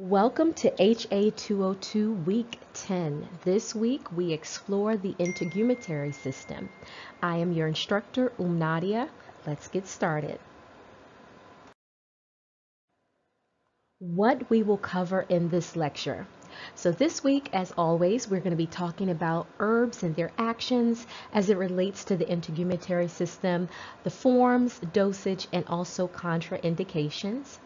Welcome to HA 202 Week 10. This week we explore the integumentary system. I am your instructor, Umnadia. Let's get started. What we will cover in this lecture. So this week, as always, we're going to be talking about herbs and their actions as it relates to the integumentary system, the forms, dosage, and also contraindications.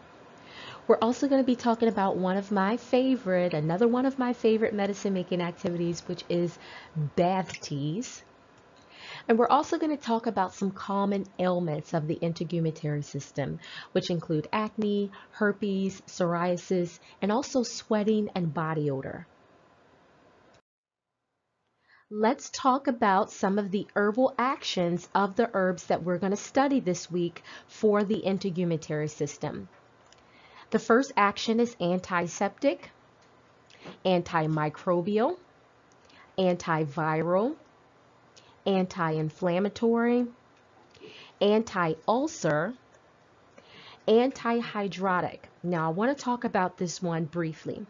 We're also going to be talking about one of my favorite, another one of my favorite medicine making activities, which is bath teas. And we're also going to talk about some common ailments of the integumentary system, which include acne, herpes, psoriasis, and also sweating and body odor. Let's talk about some of the herbal actions of the herbs that we're going to study this week for the integumentary system. The first action is antiseptic, antimicrobial, antiviral, anti-inflammatory, anti-ulcer, antihydrotic. Now, I want to talk about this one briefly.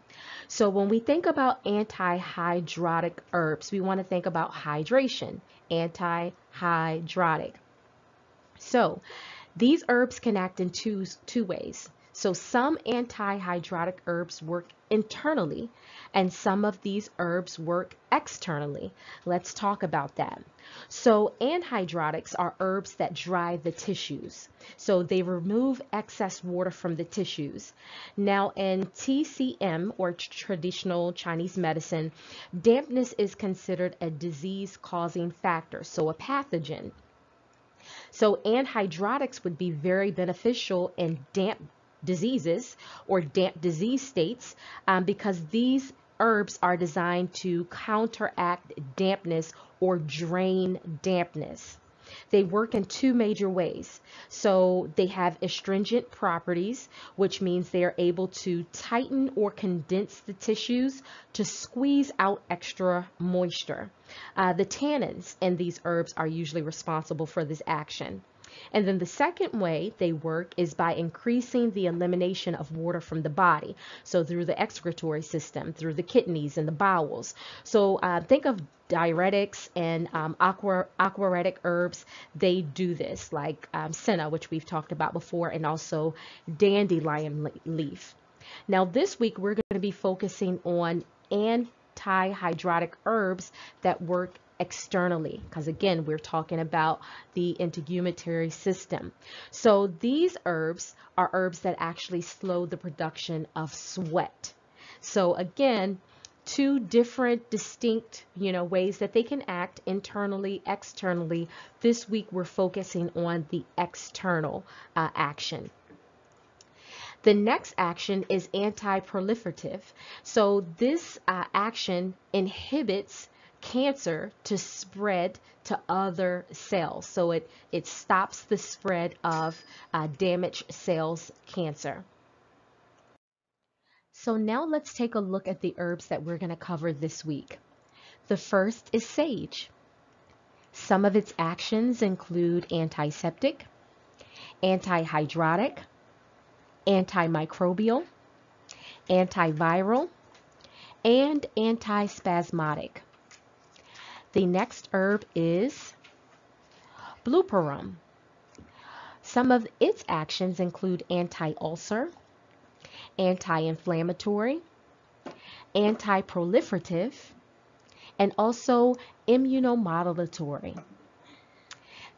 So, when we think about antihydrotic herbs, we want to think about hydration, antihydrotic. So, these herbs can act in two, two ways. So some antihydrotic herbs work internally and some of these herbs work externally. Let's talk about that. So anhydrotics are herbs that dry the tissues. So they remove excess water from the tissues. Now in TCM or traditional Chinese medicine, dampness is considered a disease causing factor, so a pathogen. So anhydrotics would be very beneficial in damp diseases or damp disease states um, because these herbs are designed to counteract dampness or drain dampness. They work in two major ways. So they have astringent properties, which means they are able to tighten or condense the tissues to squeeze out extra moisture. Uh, the tannins in these herbs are usually responsible for this action. And then the second way they work is by increasing the elimination of water from the body. So through the excretory system, through the kidneys and the bowels. So uh, think of diuretics and um, aqua, aquaretic herbs, they do this, like um, senna, which we've talked about before, and also dandelion leaf. Now, this week we're going to be focusing on antihydrotic herbs that work externally because again we're talking about the integumentary system. So these herbs are herbs that actually slow the production of sweat. So again two different distinct you know ways that they can act internally externally. This week we're focusing on the external uh, action. The next action is anti-proliferative. So this uh, action inhibits cancer to spread to other cells. So it, it stops the spread of uh, damaged cells cancer. So now let's take a look at the herbs that we're going to cover this week. The first is sage. Some of its actions include antiseptic, antihydrotic, antimicrobial, antiviral, and antispasmodic. The next herb is Bupleurum. Some of its actions include anti-ulcer, anti-inflammatory, anti-proliferative, and also immunomodulatory.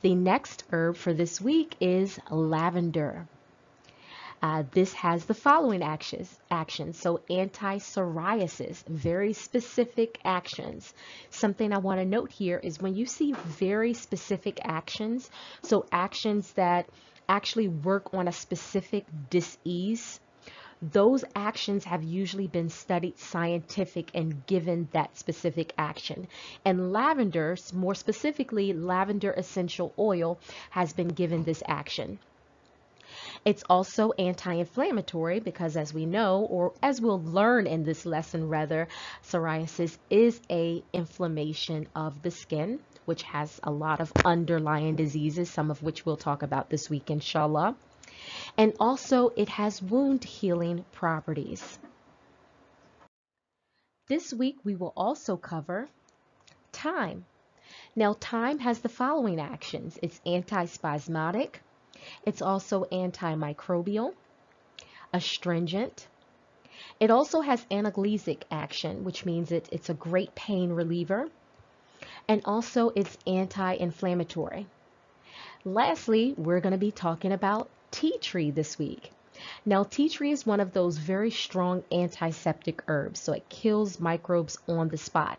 The next herb for this week is lavender. Uh, this has the following actions. actions. So anti-psoriasis, very specific actions. Something I want to note here is when you see very specific actions, so actions that actually work on a specific disease, those actions have usually been studied scientific and given that specific action. And lavender, more specifically lavender essential oil, has been given this action. It's also anti-inflammatory because as we know, or as we'll learn in this lesson rather, psoriasis is a inflammation of the skin, which has a lot of underlying diseases, some of which we'll talk about this week, inshallah. And also it has wound healing properties. This week we will also cover thyme. Now thyme has the following actions. It's antispasmodic. It's also antimicrobial, astringent. It also has analgesic action, which means it, it's a great pain reliever. And also it's anti-inflammatory. Lastly, we're going to be talking about tea tree this week. Now, tea tree is one of those very strong antiseptic herbs, so it kills microbes on the spot.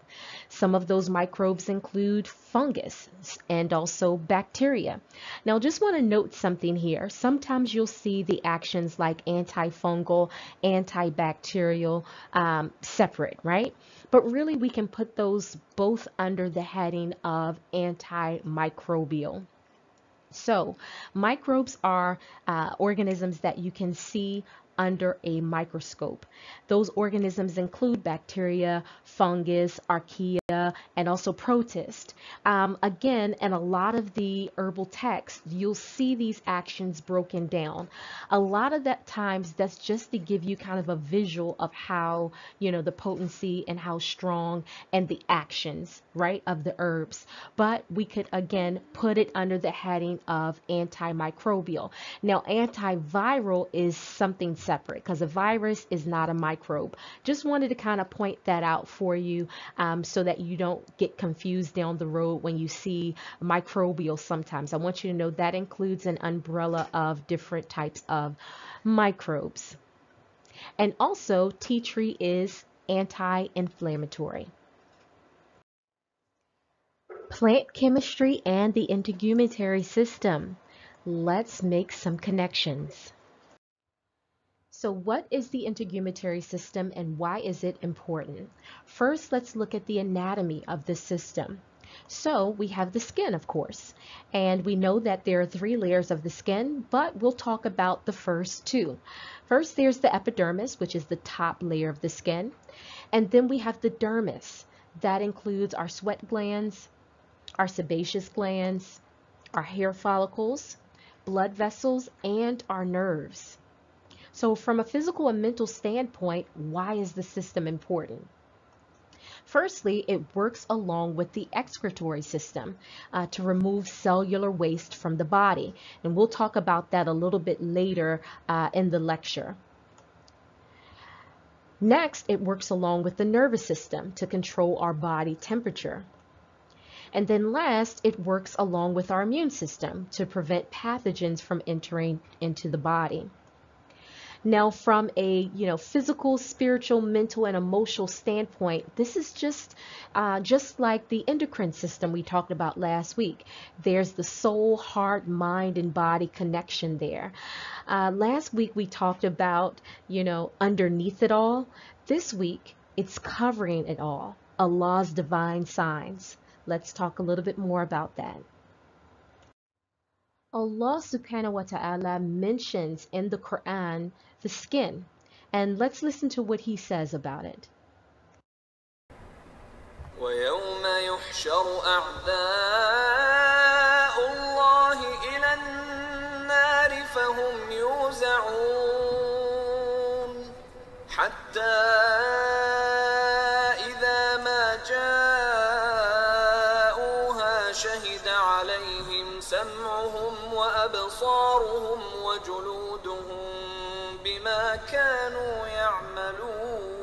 Some of those microbes include fungus and also bacteria. Now, just want to note something here. Sometimes you'll see the actions like antifungal, antibacterial um, separate, right? But really, we can put those both under the heading of antimicrobial. So microbes are uh, organisms that you can see under a microscope. Those organisms include bacteria, fungus, archaea, and also protist. Um, again, in a lot of the herbal texts, you'll see these actions broken down. A lot of that times, that's just to give you kind of a visual of how, you know, the potency and how strong and the actions, right, of the herbs. But we could, again, put it under the heading of antimicrobial. Now, antiviral is something separate because a virus is not a microbe. Just wanted to kind of point that out for you um, so that you don't get confused down the road when you see microbial sometimes. I want you to know that includes an umbrella of different types of microbes. And also, tea tree is anti-inflammatory. Plant chemistry and the integumentary system. Let's make some connections. So what is the integumentary system and why is it important? First, let's look at the anatomy of the system. So we have the skin, of course, and we know that there are three layers of the skin, but we'll talk about the first two. First, there's the epidermis, which is the top layer of the skin, and then we have the dermis. That includes our sweat glands, our sebaceous glands, our hair follicles, blood vessels, and our nerves. So from a physical and mental standpoint, why is the system important? Firstly, it works along with the excretory system uh, to remove cellular waste from the body. And we'll talk about that a little bit later uh, in the lecture. Next, it works along with the nervous system to control our body temperature. And then last, it works along with our immune system to prevent pathogens from entering into the body. Now, from a you know physical, spiritual, mental, and emotional standpoint, this is just uh, just like the endocrine system we talked about last week. There's the soul, heart, mind, and body connection there. Uh, last week we talked about you know underneath it all. This week it's covering it all. Allah's divine signs. Let's talk a little bit more about that. Allah subhanahu wa ta'ala mentions in the Quran the skin. And let's listen to what he says about it. ويوم يحشر أعداء الله إلى النار فهم وأبصارهم وجلودهم بما كانوا يعملون.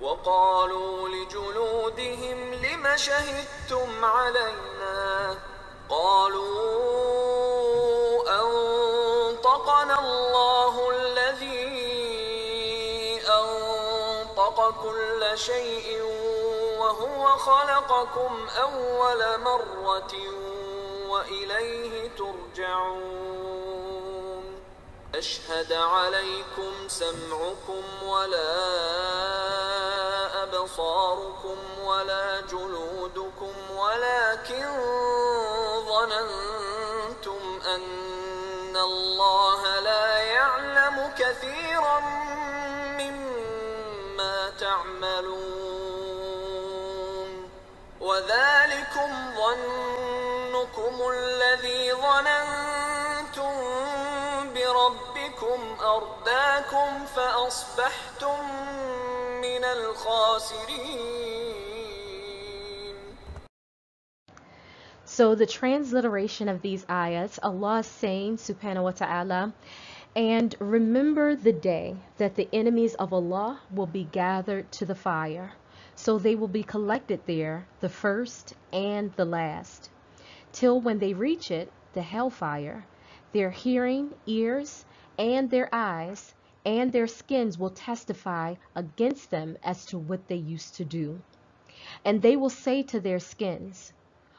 وقالوا لجلودهم لم شهدتم علينا؟ قالوا أنطقنا الله الذي أنطق كل شيء وهو خلقكم أول مرة. وإليه ترجعون. أشهد عليكم سمعكم ولا أبصاركم ولا جلودكم ولكن فأصبحتم من الخاسرين So the transliteration of these ayats, Allah is saying, subhanahu wa ta'ala, and remember the day that the enemies of Allah will be gathered to the fire. So they will be collected there, the first and the last. Till when they reach it, the hellfire, their hearing, ears, and their eyes, and their skins will testify against them as to what they used to do. And they will say to their skins,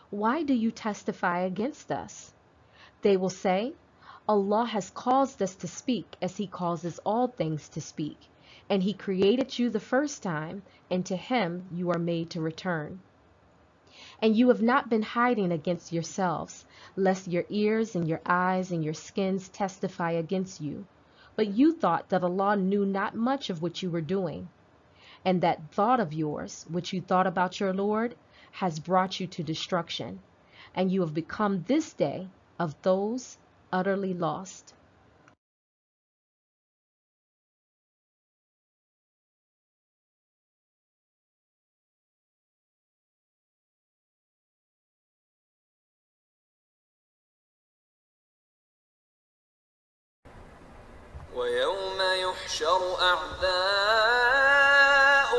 why do you testify against us? They will say, Allah has caused us to speak as he causes all things to speak, and he created you the first time, and to him you are made to return. And you have not been hiding against yourselves, lest your ears and your eyes and your skins testify against you. But you thought that Allah knew not much of what you were doing. And that thought of yours, which you thought about your Lord, has brought you to destruction, and you have become this day of those utterly lost. يحشر أعداء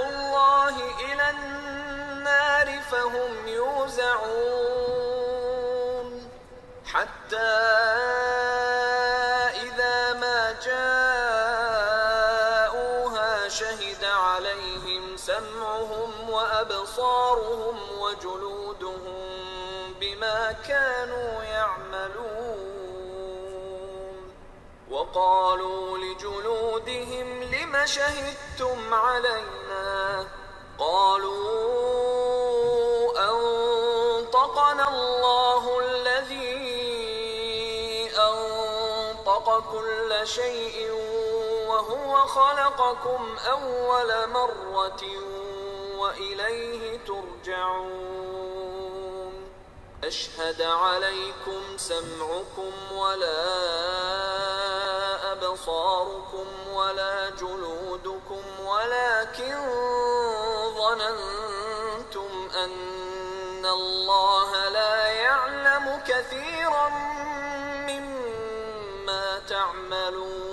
الله إلى النار فهم يوزعون حتى إذا ما جاءوها شهد عليهم سمعهم وأبصارهم وجلودهم بما كانوا يعملون وقالوا لجلودهم شهدتم علينا. قالوا أنطقنا الله الذي أنطق كل شيء وهو خلقكم أول مرة وإليه ترجعون. أشهد عليكم سمعكم ولا أبصاركم ولا جلودكم ولكن ظننتم أن الله لا يعلم كثيرا مما تعملون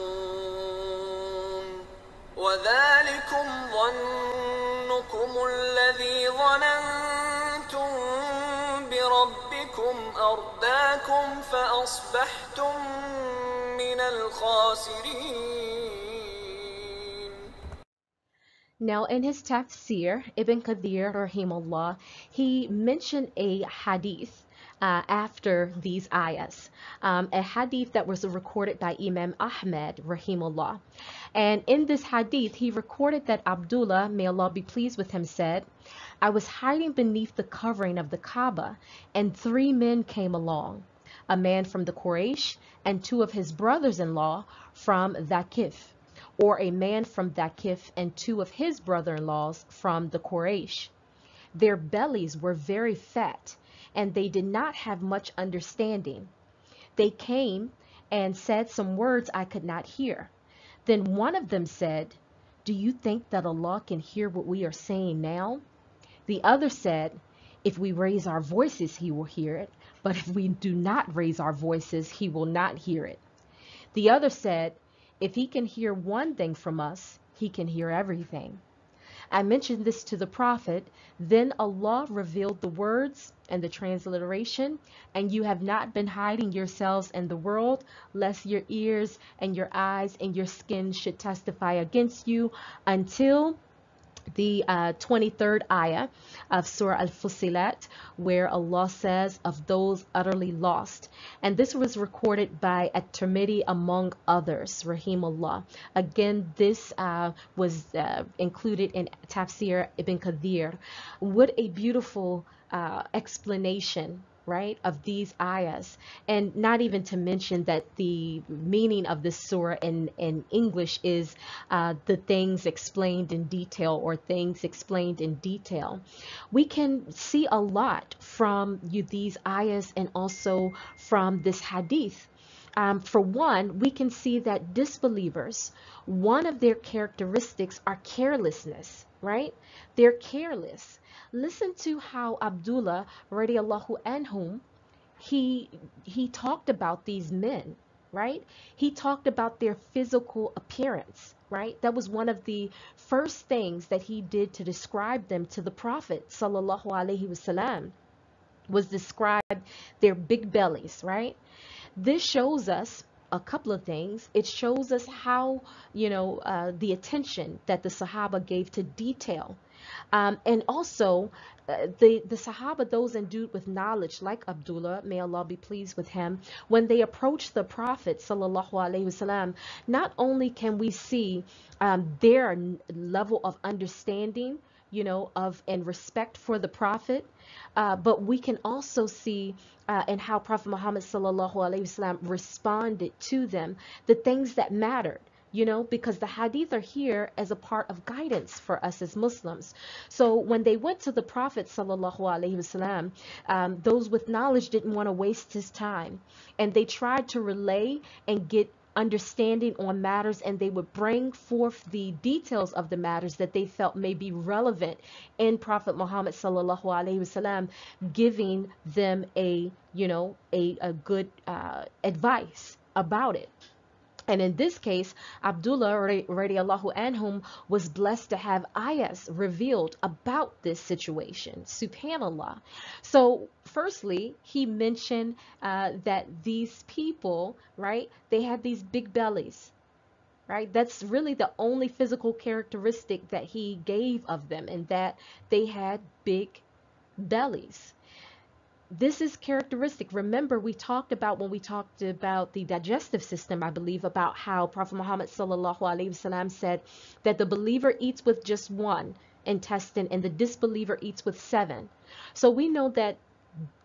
وذلكم ظنكم الذي ظننتم بربكم أرداكم فأصبحتم Now, in his tafsir, Ibn Kathir, rahimahullah, he mentioned a hadith uh, after these ayahs, um, a hadith that was recorded by Imam Ahmed, rahimahullah. And in this hadith, he recorded that Abdullah, may Allah be pleased with him, said, I was hiding beneath the covering of the Kaaba, and three men came along, a man from the Quraysh and two of his brothers-in-law from Thaqif or a man from Thaqif and two of his brother-in-laws from the Quraysh. Their bellies were very fat, and they did not have much understanding. They came and said some words I could not hear. Then one of them said, Do you think that Allah can hear what we are saying now? The other said, If we raise our voices, he will hear it, but if we do not raise our voices, he will not hear it. The other said, if he can hear one thing from us, he can hear everything. I mentioned this to the Prophet. Then Allah revealed the words and the transliteration, and you have not been hiding yourselves in the world, lest your ears and your eyes and your skin should testify against you until the uh, 23rd ayah of Surah Al-Fusilat where Allah says of those utterly lost. And this was recorded by At-Tirmidhi among others rahimullah. Again this uh, was uh, included in Tafsir Ibn Kathir. What a beautiful uh, explanation right, of these ayahs. And not even to mention that the meaning of this surah in, in English is uh, the things explained in detail or things explained in detail. We can see a lot from you, these ayahs and also from this hadith. um, for one, we can see that disbelievers, one of their characteristics are carelessness, right? They're careless. Listen to how Abdullah, radiallahu anhum, he he talked about these men, right? He talked about their physical appearance, right? That was one of the first things that he did to describe them to the Prophet, sallallahu alaihi wasallam, was describe their big bellies, right? This shows us a couple of things. It shows us how, you know, uh, the attention that the Sahaba gave to detail. Um, and also, uh, the, the Sahaba, those endued with knowledge, like Abdullah, may Allah be pleased with him, when they approach the Prophet, wasallam, not only can we see um, their level of understanding, you know, of and respect for the Prophet, uh, but we can also see uh, in how Prophet Muhammad sallallahu alaihi wasallam responded to them, the things that mattered you know, because the hadith are here as a part of guidance for us as Muslims. So when they went to the Prophet sallallahu alaihi wasallam, um, those with knowledge didn't want to waste his time, and they tried to relay and get understanding on matters and they would bring forth the details of the matters that they felt may be relevant in prophet muhammad sallallahu alaihi wasallam giving them a you know a, a good uh, advice about it and in this case, Abdullah radiallahu anhum was blessed to have ayahs revealed about this situation. Subhanallah. So firstly, he mentioned uh, that these people, right, they had these big bellies. Right? That's really the only physical characteristic that he gave of them, and that they had big bellies this is characteristic. Remember, we talked about when we talked about the digestive system, I believe, about how Prophet Muhammad wasallam said that the believer eats with just one intestine and the disbeliever eats with seven. So we know that,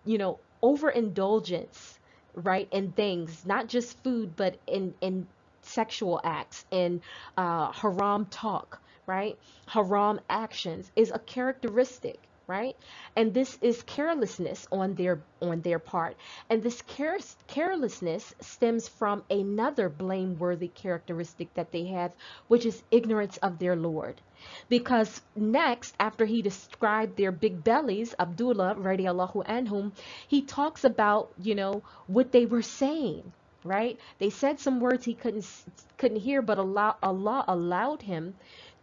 you know, overindulgence, right, in things, not just food, but in in sexual acts in uh, haram talk, right, haram actions is a characteristic right? And this is carelessness on their on their part. And this care, carelessness stems from another blameworthy characteristic that they have which is ignorance of their lord. Because next after he described their big bellies abdullah radiallahu anhum he talks about you know what they were saying right? They said some words he couldn't couldn't hear but allah allah allowed him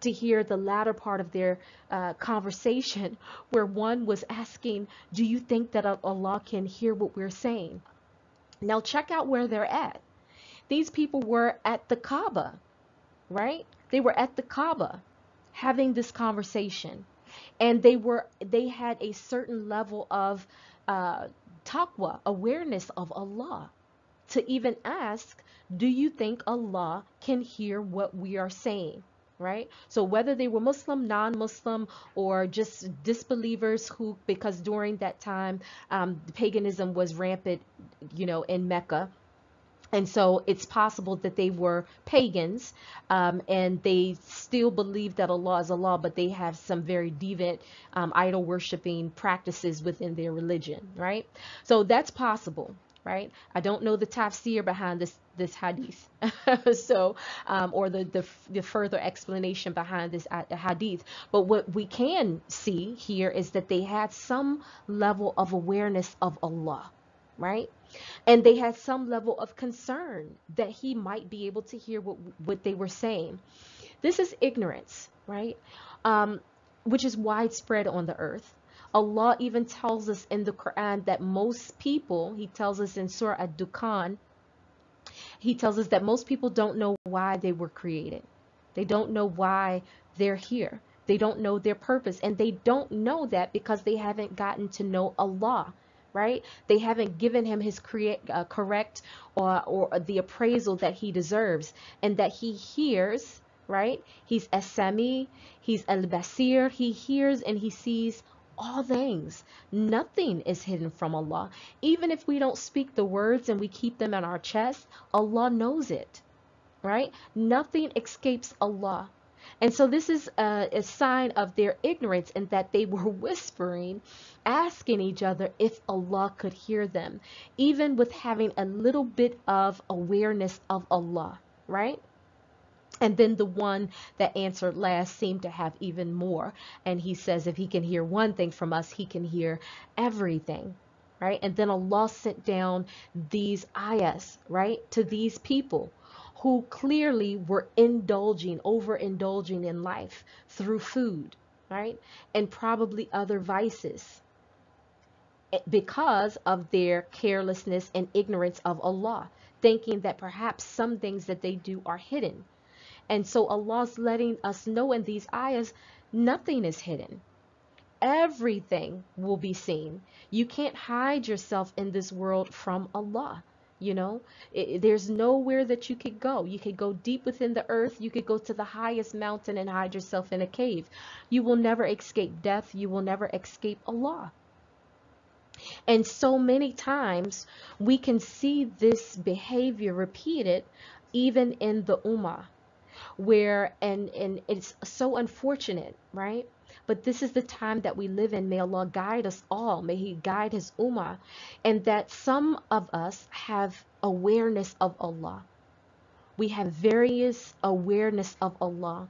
to hear the latter part of their uh, conversation where one was asking, do you think that Allah can hear what we're saying? Now check out where they're at. These people were at the Kaaba, right? They were at the Kaaba having this conversation and they were they had a certain level of uh, taqwa, awareness of Allah to even ask, do you think Allah can hear what we are saying? Right? So whether they were Muslim, non-Muslim, or just disbelievers who, because during that time, um, paganism was rampant, you know, in Mecca. And so it's possible that they were pagans um, and they still believe that Allah is Allah, but they have some very deviant um, idol worshiping practices within their religion, right? So that's possible right? I don't know the tafsir behind this this hadith, so um, or the, the the further explanation behind this hadith. But what we can see here is that they had some level of awareness of Allah, right? And they had some level of concern that He might be able to hear what what they were saying. This is ignorance, right? Um, which is widespread on the earth. Allah even tells us in the Quran that most people, he tells us in Surah Ad-Dukhan, he tells us that most people don't know why they were created. They don't know why they're here. They don't know their purpose. And they don't know that because they haven't gotten to know Allah, right? They haven't given him his uh, correct or, or the appraisal that he deserves and that he hears, right? He's As-Sami, he's Al-Basir. He hears and he sees all things. Nothing is hidden from Allah. Even if we don't speak the words and we keep them in our chest, Allah knows it. Right? Nothing escapes Allah. And so this is a, a, sign of their ignorance in that they were whispering, asking each other if Allah could hear them, even with having a little bit of awareness of Allah, right? And then the one that answered last seemed to have even more. And he says, if he can hear one thing from us, he can hear everything, right? And then Allah sent down these ayahs, right, to these people who clearly were indulging, overindulging in life through food, right? And probably other vices eh, because of their carelessness and ignorance of Allah, thinking that perhaps some things that they do are hidden and so Allah's letting us know in these ayahs, nothing is hidden. Everything will be seen. You can't hide yourself in this world from Allah. You know, it, there's nowhere that you could go. You could go deep within the earth. You could go to the highest mountain and hide yourself in a cave. You will never escape death. You will never escape Allah. And so many times we can see this behavior repeated even in the Ummah where and and it's so unfortunate right? But this is the time that we live in. May allah guide us all. May he guide his ummah. And that some of us have awareness of allah. We have various awareness of allah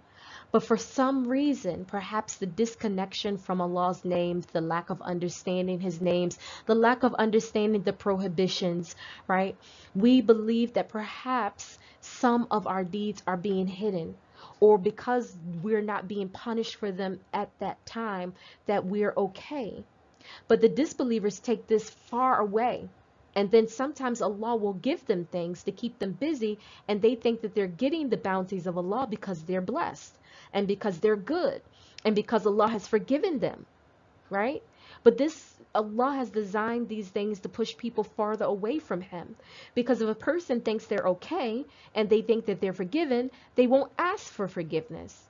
but for some reason, perhaps the disconnection from Allah's names, the lack of understanding His names, the lack of understanding the prohibitions, right? We believe that perhaps some of our deeds are being hidden or because we're not being punished for them at that time that we're okay. But the disbelievers take this far away. And then sometimes Allah will give them things to keep them busy and they think that they're getting the bounties of Allah because they're blessed and because they're good and because Allah has forgiven them, right? But this Allah has designed these things to push people farther away from him. Because if a person thinks they're okay and they think that they're forgiven, they won't ask for forgiveness.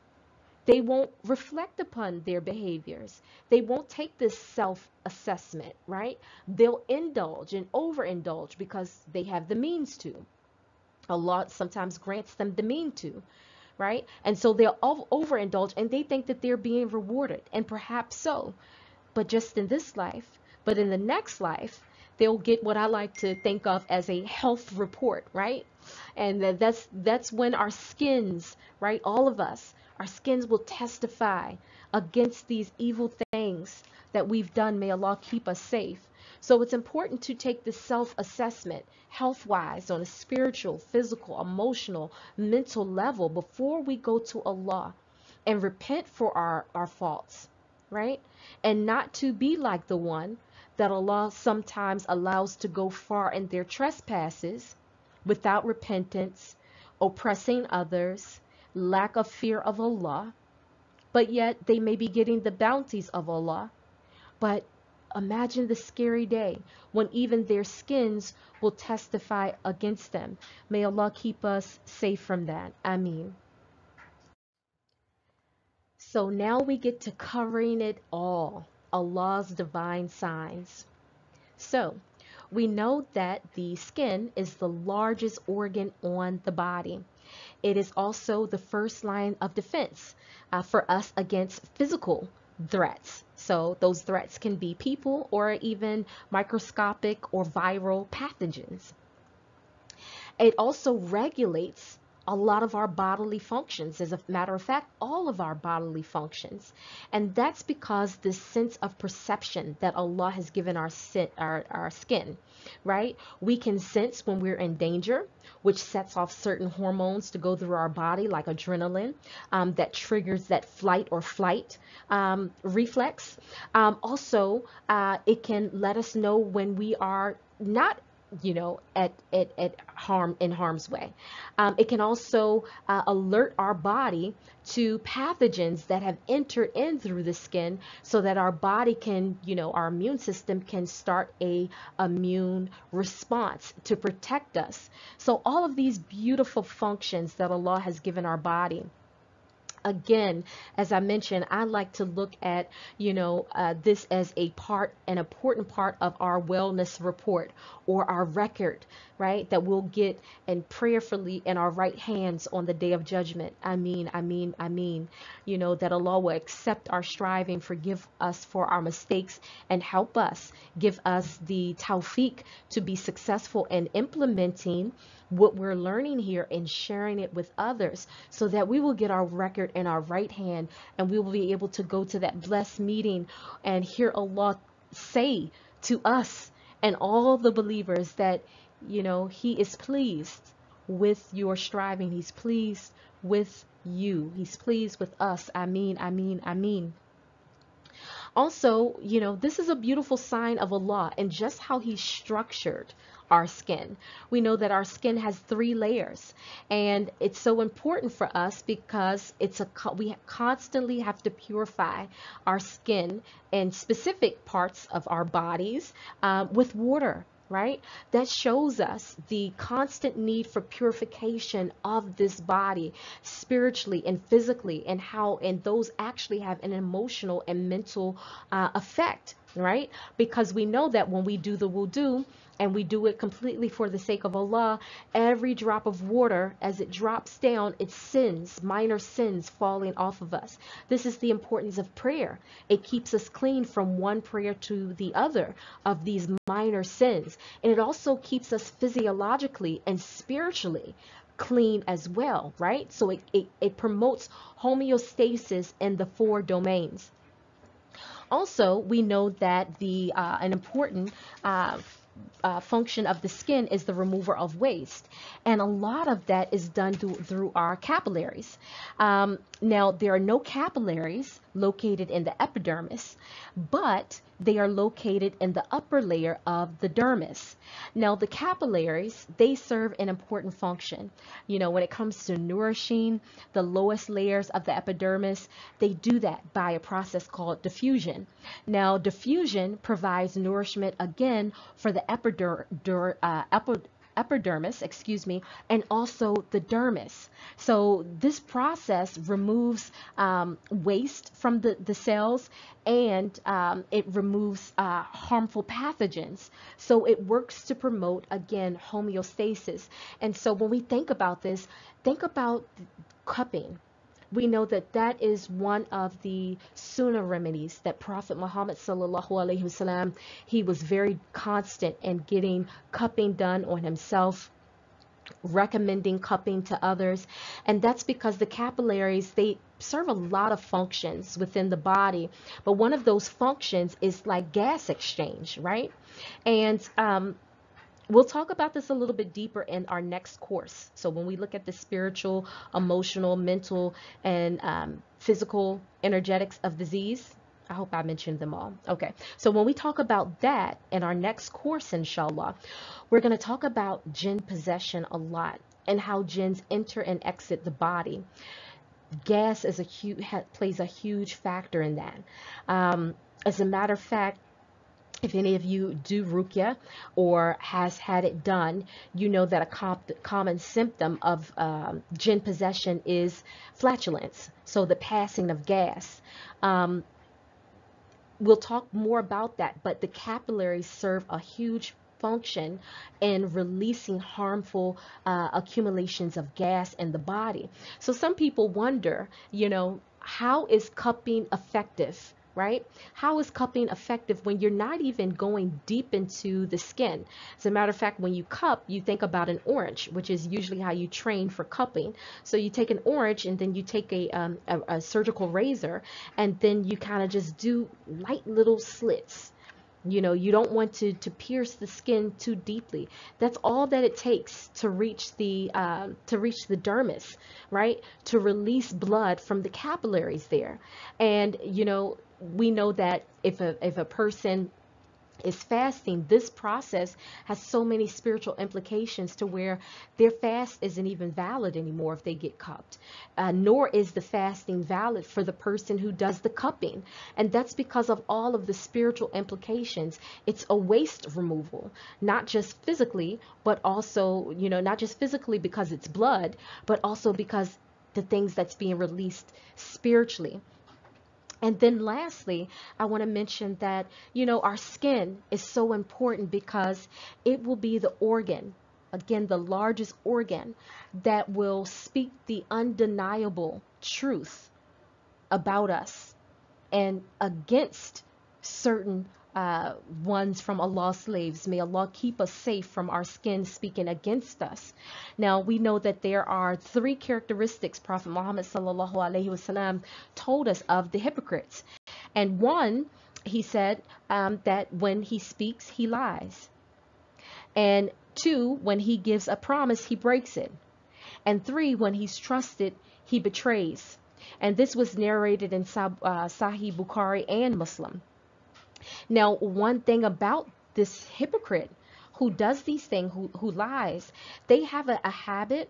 They won't reflect upon their behaviors. They won't take this self assessment, right? They'll indulge and overindulge because they have the means to. Allah sometimes grants them the mean to, right? And so they'll overindulge and they think that they're being rewarded, and perhaps so but just in this life. But in the next life, they'll get what I like to think of as a health report, right? And that's that's when our skins, right? All of us, our skins will testify against these evil things that we've done. May Allah keep us safe. So it's important to take the self-assessment, health-wise, on a spiritual, physical, emotional, mental level before we go to Allah and repent for our, our faults right? And not to be like the one that Allah sometimes allows to go far in their trespasses without repentance, oppressing others, lack of fear of Allah, but yet they may be getting the bounties of Allah. But imagine the scary day when even their skins will testify against them. May Allah keep us safe from that. Ameen. So now we get to covering it all, Allah's divine signs. So we know that the skin is the largest organ on the body. It is also the first line of defense uh, for us against physical threats. So those threats can be people or even microscopic or viral pathogens. It also regulates a lot of our bodily functions. As a matter of fact, all of our bodily functions. And that's because this sense of perception that Allah has given our, our, our skin, right? We can sense when we're in danger, which sets off certain hormones to go through our body, like adrenaline, um, that triggers that flight or flight um, reflex. Um, also, uh, it can let us know when we are not you know, at, at, at harm in harm's way. Um, it can also uh, alert our body to pathogens that have entered in through the skin so that our body can, you know, our immune system can start a immune response to protect us. So all of these beautiful functions that Allah has given our body again as i mentioned i like to look at you know uh, this as a part an important part of our wellness report or our record right that we'll get and prayerfully in our right hands on the day of judgment. I mean i mean i mean you know that allah will accept our striving forgive us for our mistakes and help us give us the tawfiq to be successful in implementing what we're learning here and sharing it with others so that we will get our record in our right hand and we will be able to go to that blessed meeting and hear Allah say to us and all the believers that, you know, He is pleased with your striving. He's pleased with you. He's pleased with us. I mean, I mean, I mean. Also, you know, this is a beautiful sign of Allah and just how He structured our skin. We know that our skin has three layers and it's so important for us because it's a we constantly have to purify our skin and specific parts of our bodies uh, with water right? That shows us the constant need for purification of this body spiritually and physically and how and those actually have an emotional and mental uh, effect, right? Because we know that when we do the wudu, and we do it completely for the sake of Allah, every drop of water, as it drops down, it sins, minor sins falling off of us. This is the importance of prayer. It keeps us clean from one prayer to the other of these minor sins. And it also keeps us physiologically and spiritually clean as well, right? So it, it, it promotes homeostasis in the four domains. Also, we know that the uh, an important uh, uh, function of the skin is the remover of waste. And a lot of that is done through, through our capillaries. Um, now, there are no capillaries located in the epidermis, but they are located in the upper layer of the dermis. Now, the capillaries, they serve an important function. You know, when it comes to nourishing the lowest layers of the epidermis, they do that by a process called diffusion. Now, diffusion provides nourishment again for the epider, uh, epidermis, excuse me, and also the dermis. So this process removes um, waste from the, the cells and um, it removes uh, harmful pathogens. So it works to promote, again, homeostasis. And so when we think about this, think about cupping we know that that is one of the sunnah remedies that Prophet Muhammad sallallahu alaihi wasallam he was very constant in getting cupping done on himself recommending cupping to others. And that's because the capillaries they serve a lot of functions within the body. But one of those functions is like gas exchange right? And um, We'll talk about this a little bit deeper in our next course. So when we look at the spiritual, emotional, mental, and um, physical energetics of disease, I hope I mentioned them all. Okay, so when we talk about that in our next course, inshallah, we're going to talk about jinn possession a lot and how jinns enter and exit the body. Gas is a huge plays a huge factor in that. Um, as a matter of fact, if any of you do ruqya or has had it done, you know that a common symptom of um, jinn possession is flatulence, so the passing of gas. Um, we'll talk more about that, but the capillaries serve a huge function in releasing harmful uh, accumulations of gas in the body. So some people wonder, you know, how is cupping effective? Right? How is cupping effective when you're not even going deep into the skin? As a matter of fact, when you cup, you think about an orange, which is usually how you train for cupping. So you take an orange and then you take a, um, a, a surgical razor and then you kind of just do light little slits you know you don't want to to pierce the skin too deeply that's all that it takes to reach the uh, to reach the dermis right to release blood from the capillaries there and you know we know that if a, if a person is fasting, this process has so many spiritual implications to where their fast isn't even valid anymore if they get cupped. Uh, nor is the fasting valid for the person who does the cupping. And that's because of all of the spiritual implications. It's a waste removal, not just physically, but also, you know, not just physically because it's blood, but also because the things that's being released spiritually. And then lastly, I want to mention that, you know, our skin is so important because it will be the organ, again, the largest organ that will speak the undeniable truth about us and against certain uh, ones from Allah's slaves. May Allah keep us safe from our skin speaking against us. Now we know that there are three characteristics Prophet Muhammad wasallam told us of the hypocrites, and one he said um, that when he speaks he lies, and two when he gives a promise he breaks it, and three when he's trusted he betrays. And this was narrated in uh, Sahih Bukhari and Muslim. Now, one thing about this hypocrite who does these things, who, who lies, they have a, a habit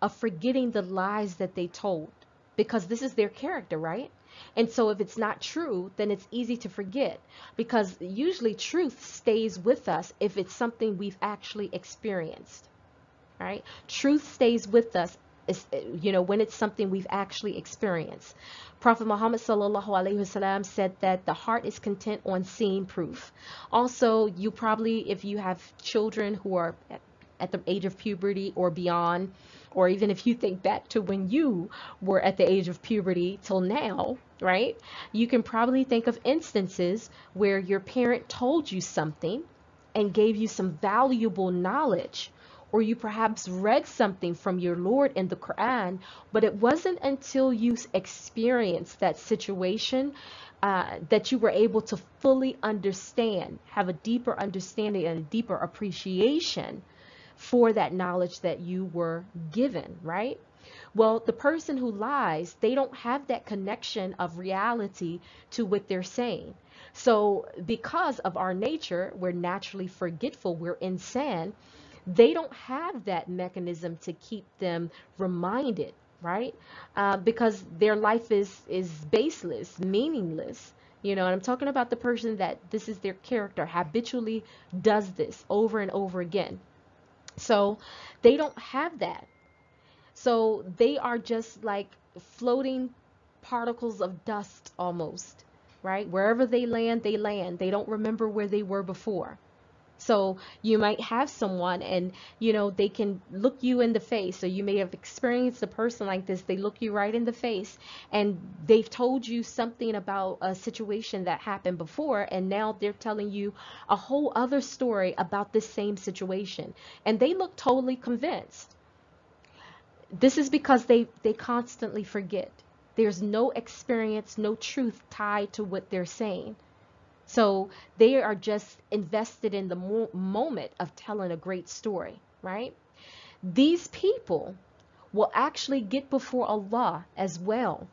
of forgetting the lies that they told because this is their character, right? And so if it's not true, then it's easy to forget because usually truth stays with us if it's something we've actually experienced. Right? Truth stays with us Eh, you know when it's something we've actually experienced. Prophet Muhammad sallallahu alaihi wasallam said that the heart is content on seeing proof. Also, you probably, if you have children who are at the age of puberty or beyond, or even if you think back to when you were at the age of puberty till now, right? You can probably think of instances where your parent told you something and gave you some valuable knowledge or you perhaps read something from your Lord in the Quran, but it wasn't until you experienced that situation uh, that you were able to fully understand, have a deeper understanding and a deeper appreciation for that knowledge that you were given, right? Well, the person who lies, they don't have that connection of reality to what they're saying. So, because of our nature, we're naturally forgetful, we're insane they don't have that mechanism to keep them reminded right? Uh, because their life is is baseless meaningless you know and i'm talking about the person that this is their character habitually does this over and over again. So they don't have that. So they are just like floating particles of dust almost right? Wherever they land they land. They don't remember where they were before so you might have someone and you know they can look you in the face. So you may have experienced a person like this. They look you right in the face and they've told you something about a situation that happened before and now they're telling you a whole other story about this same situation. And they look totally convinced. This is because they they constantly forget. There's no experience, no truth tied to what they're saying. So they are just invested in the mo moment of telling a great story, right? These people will actually get before Allah as well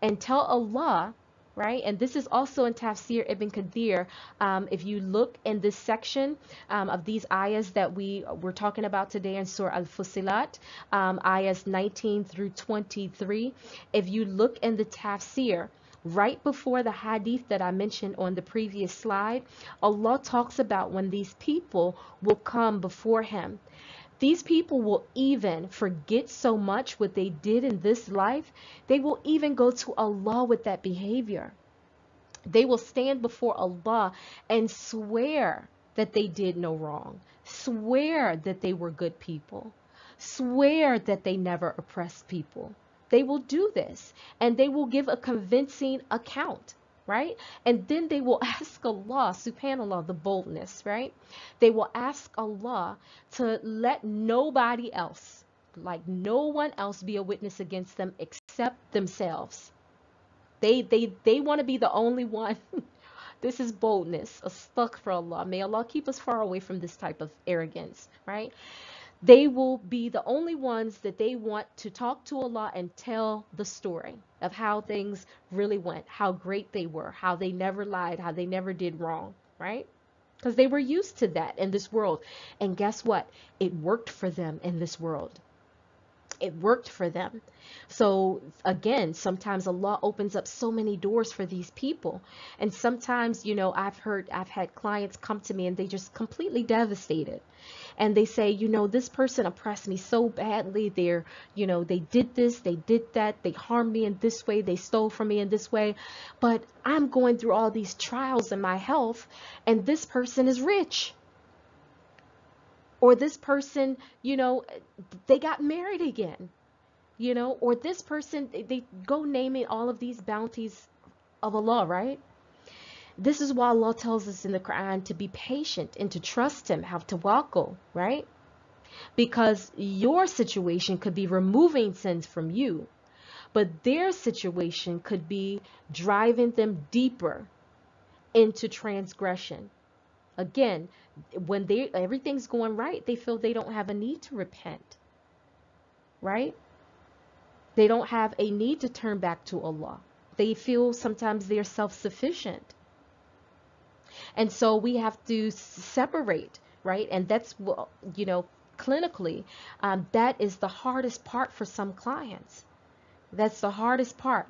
and tell Allah, right? And this is also in Tafsir Ibn Kathir. Um, if you look in this section um, of these ayahs that we were talking about today in Surah Al-Fusilat, um, ayahs 19 through 23, if you look in the Tafsir, Right before the hadith that I mentioned on the previous slide, Allah talks about when these people will come before Him. These people will even forget so much what they did in this life, they will even go to Allah with that behavior. They will stand before Allah and swear that they did no wrong, swear that they were good people, swear that they never oppressed people they will do this and they will give a convincing account right? And then they will ask Allah, subhanAllah, the boldness, right? They will ask Allah to let nobody else, like no one else be a witness against them except themselves. They they they want to be the only one. this is boldness, Astaghfirullah. May Allah keep us far away from this type of arrogance, right? They will be the only ones that they want to talk to Allah and tell the story of how things really went, how great they were, how they never lied, how they never did wrong, right? Because they were used to that in this world. And guess what? It worked for them in this world. It worked for them. So again, sometimes Allah opens up so many doors for these people. And sometimes, you know, I've heard, I've had clients come to me and they just completely devastated. And they say, you know, this person oppressed me so badly. They're, you know, they did this, they did that, they harmed me in this way, they stole from me in this way. But I'm going through all these trials in my health and this person is rich or this person, you know, they got married again, you know, or this person, they go naming all of these bounties of Allah, right? This is why Allah tells us in the Quran to be patient and to trust Him, have tawakkul, right? Because your situation could be removing sins from you, but their situation could be driving them deeper into transgression. Again, when they everything's going right, they feel they don't have a need to repent. Right? They don't have a need to turn back to Allah. They feel sometimes they're self-sufficient. And so we have to separate, right? And that's you know, clinically, um, that is the hardest part for some clients. That's the hardest part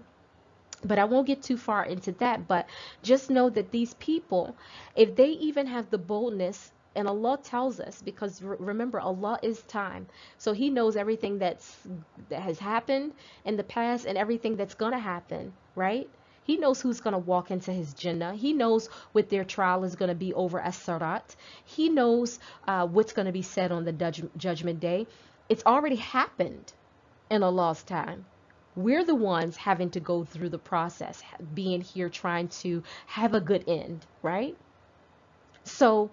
but I won't get too far into that. But just know that these people, if they even have the boldness, and Allah tells us, because re remember, Allah is time. So He knows everything that's that has happened in the past and everything that's going to happen, right? He knows who's going to walk into his Jannah. He knows what their trial is going to be over as-sirat. He knows uh, what's going to be said on the judgment day. It's already happened in Allah's time we're the ones having to go through the process, being here trying to have a good end, right? So,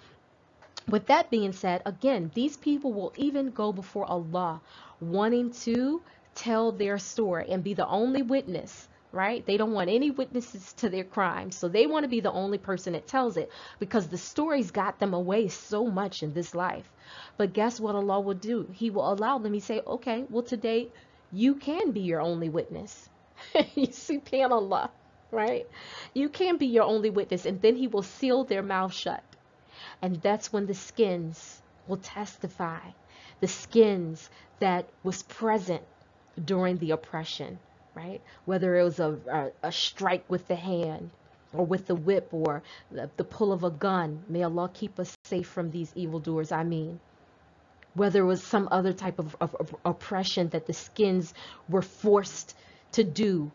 with that being said, again, these people will even go before Allah wanting to tell their story and be the only witness, right? They don't want any witnesses to their crime. So they want to be the only person that tells it because the stories got them away so much in this life. But guess what Allah will do? He will allow them. He say, okay, well, today you can be your only witness. you see, Allah, right? You can be your only witness, and then he will seal their mouth shut. And that's when the skins will testify. The skins that was present during the oppression, right? Whether it was a, a, a strike with the hand or with the whip or the, the pull of a gun. May Allah keep us safe from these evildoers, Ameen whether it was some other type of, of, of oppression that the skins were forced to do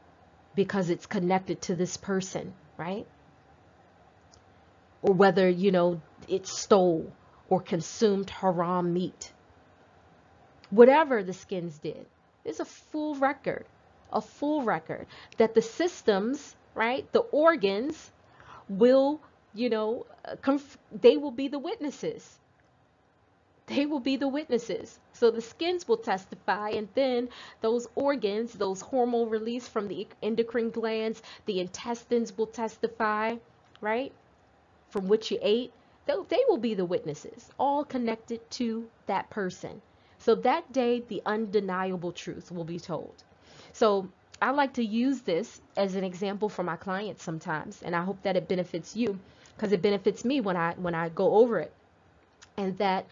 because it's connected to this person, right? Or whether, you know, it stole or consumed haram meat. Whatever the skins did, there's a full record, a full record that the systems, right, the organs will, you know, uh, they will be the witnesses they will be the witnesses. So the skins will testify, and then those organs, those hormone release from the endocrine glands, the intestines will testify, right? From what you ate, they, they will be the witnesses, all connected to that person. So that day, the undeniable truth will be told. So I like to use this as an example for my clients sometimes, and I hope that it benefits you because it benefits me when I when I go over it. And that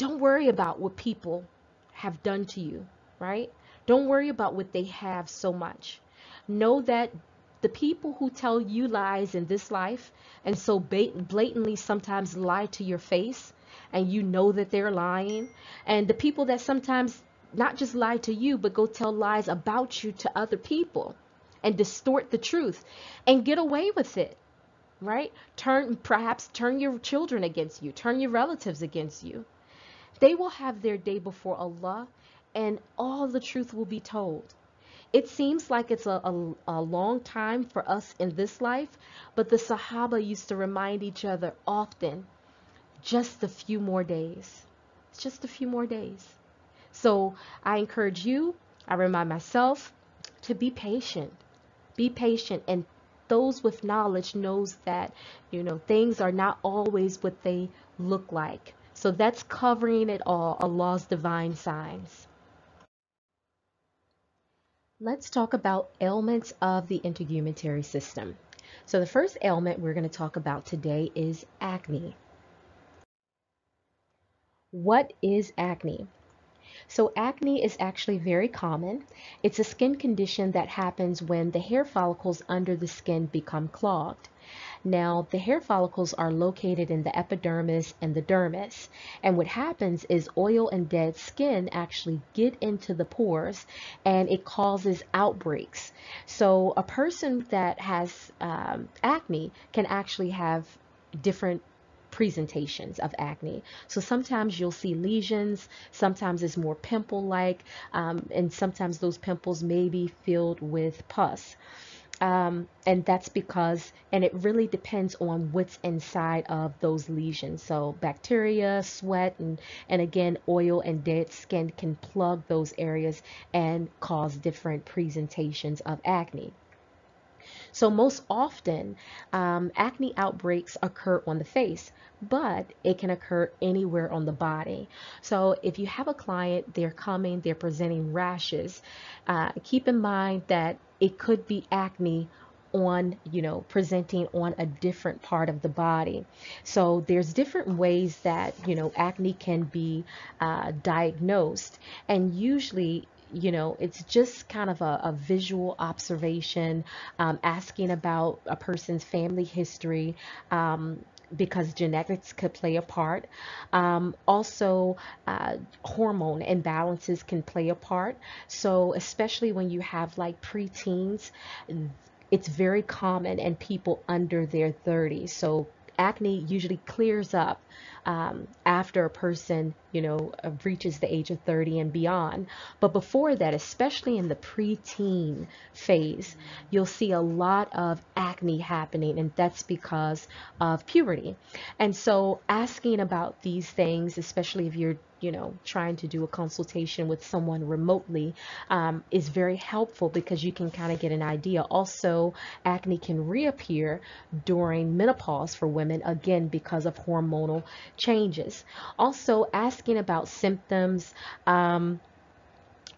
don't worry about what people have done to you, right? Don't worry about what they have so much. Know that the people who tell you lies in this life and so blatantly sometimes lie to your face and you know that they're lying and the people that sometimes not just lie to you but go tell lies about you to other people and distort the truth and get away with it right turn perhaps turn your children against you turn your relatives against you they will have their day before Allah and all the truth will be told. It seems like it's a, a, a, long time for us in this life, but the Sahaba used to remind each other often, just a few more days. Just a few more days. So I encourage you, I remind myself to be patient. Be patient and those with knowledge knows that, you know, things are not always what they look like. So that's covering it all, Allah's divine signs. Let's talk about ailments of the integumentary system. So the first ailment we're going to talk about today is acne. What is acne? So acne is actually very common. It's a skin condition that happens when the hair follicles under the skin become clogged. Now, the hair follicles are located in the epidermis and the dermis. And what happens is oil and dead skin actually get into the pores and it causes outbreaks. So a person that has um, acne can actually have different presentations of acne. So sometimes you'll see lesions, sometimes it's more pimple-like, um, and sometimes those pimples may be filled with pus. Um, and that's because, and it really depends on what's inside of those lesions. So bacteria, sweat, and, and again, oil and dead skin can plug those areas and cause different presentations of acne. So most often, um, acne outbreaks occur on the face, but it can occur anywhere on the body. So if you have a client, they're coming, they're presenting rashes, uh, keep in mind that it could be acne on you know presenting on a different part of the body so there's different ways that you know acne can be uh, diagnosed and usually you know, it's just kind of a, a visual observation, um, asking about a person's family history, um, because genetics could play a part. Um, also, uh, hormone imbalances can play a part. So, especially when you have like preteens, it's very common in people under their 30s. So, acne usually clears up um, after a person, you know, uh, reaches the age of 30 and beyond. But before that, especially in the preteen phase, you'll see a lot of acne happening, and that's because of puberty. And so, asking about these things, especially if you're you know, trying to do a consultation with someone remotely um, is very helpful because you can kind of get an idea. Also, acne can reappear during menopause for women, again, because of hormonal changes. Also, asking about symptoms. Um,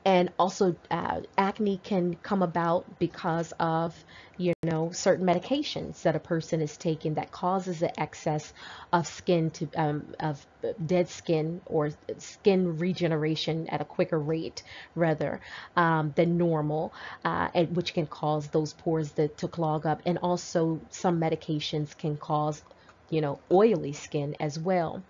and also uh, acne can come about because of you know certain medications that a person is taking that causes an excess of skin to um, of dead skin or skin regeneration at a quicker rate rather um, than normal uh, and which can cause those pores to, to clog up and also some medications can cause you know oily skin as well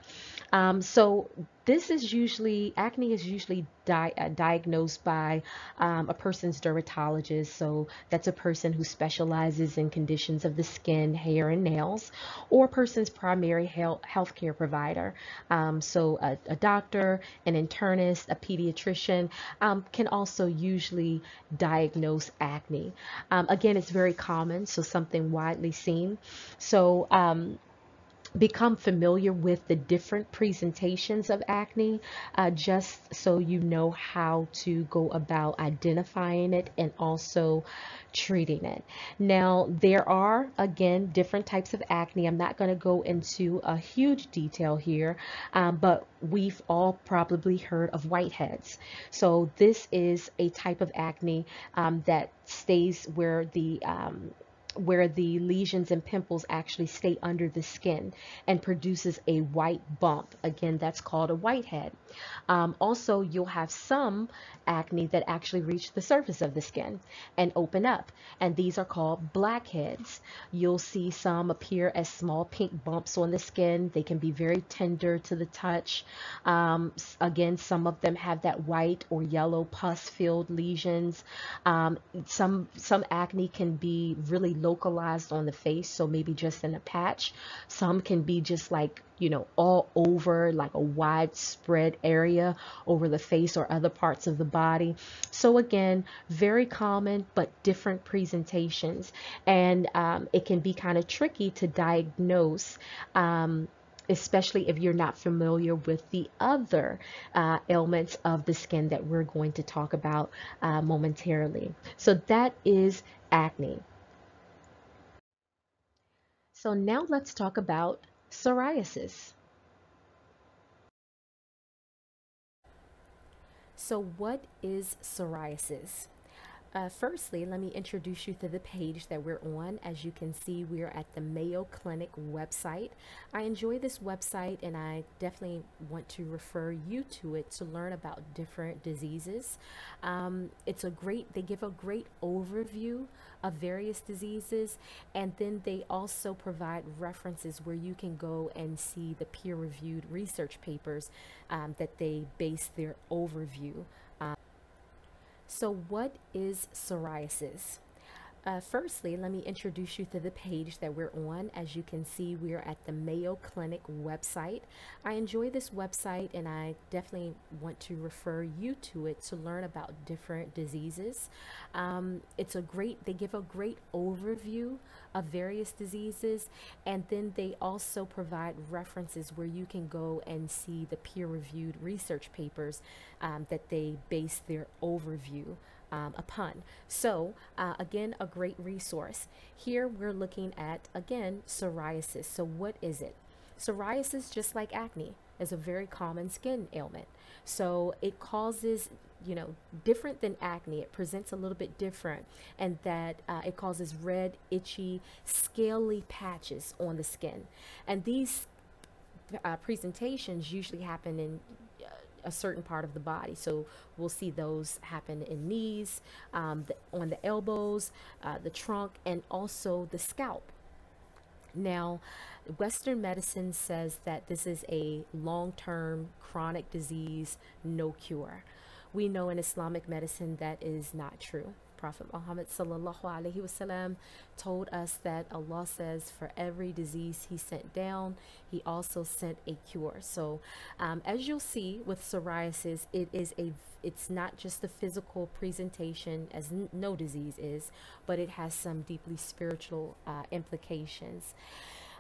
um, so this is usually, acne is usually di uh, diagnosed by um, a person's dermatologist. So that's a person who specializes in conditions of the skin, hair, and nails, or a person's primary health healthcare provider. Um, so a, a, doctor, an internist, a pediatrician um, can also usually diagnose acne. Um, again, it's very common, so something widely seen. So um, become familiar with the different presentations of acne uh, just so you know how to go about identifying it and also treating it. Now there are again different types of acne. I'm not going to go into a huge detail here um, but we've all probably heard of whiteheads. So this is a type of acne um, that stays where the um, where the lesions and pimples actually stay under the skin and produces a white bump. Again, that's called a whitehead. Um, also, you'll have some acne that actually reach the surface of the skin and open up, and these are called blackheads. You'll see some appear as small pink bumps on the skin. They can be very tender to the touch. Um, again, some of them have that white or yellow pus-filled lesions. Um, some some acne can be really localized on the face, so maybe just in a patch. Some can be just like, you know, all over, like a widespread area over the face or other parts of the body. So again, very common, but different presentations. And um, it can be kind of tricky to diagnose um, especially if you're not familiar with the other uh, ailments of the skin that we're going to talk about uh, momentarily. So that is acne. So now let's talk about psoriasis. So what is psoriasis? Uh, firstly, let me introduce you to the page that we're on. As you can see, we're at the Mayo Clinic website. I enjoy this website and I definitely want to refer you to it to learn about different diseases. Um, it's a great, they give a great overview of various diseases and then they also provide references where you can go and see the peer reviewed research papers um, that they base their overview so, what is psoriasis? Uh, firstly, let me introduce you to the page that we're on. As you can see, we're at the Mayo Clinic website. I enjoy this website and I definitely want to refer you to it to learn about different diseases. Um, it's a great, they give a great overview of various diseases and then they also provide references where you can go and see the peer reviewed research papers um, that they base their overview um, upon. So, uh, again, a great resource. Here we're looking at, again, psoriasis. So, what is it? Psoriasis, just like acne, is a very common skin ailment. So, it causes you know, different than acne. It presents a little bit different, and that uh, it causes red, itchy, scaly patches on the skin. And these uh, presentations usually happen in a certain part of the body. So we'll see those happen in knees, um, the, on the elbows, uh, the trunk, and also the scalp. Now, Western medicine says that this is a long term chronic disease, no cure. We know in Islamic medicine that is not true. Prophet Muhammad sallallahu alaihi wasallam told us that Allah says for every disease he sent down, he also sent a cure. So um, as you'll see with psoriasis, it is a it's not just the physical presentation as no disease is, but it has some deeply spiritual uh, implications.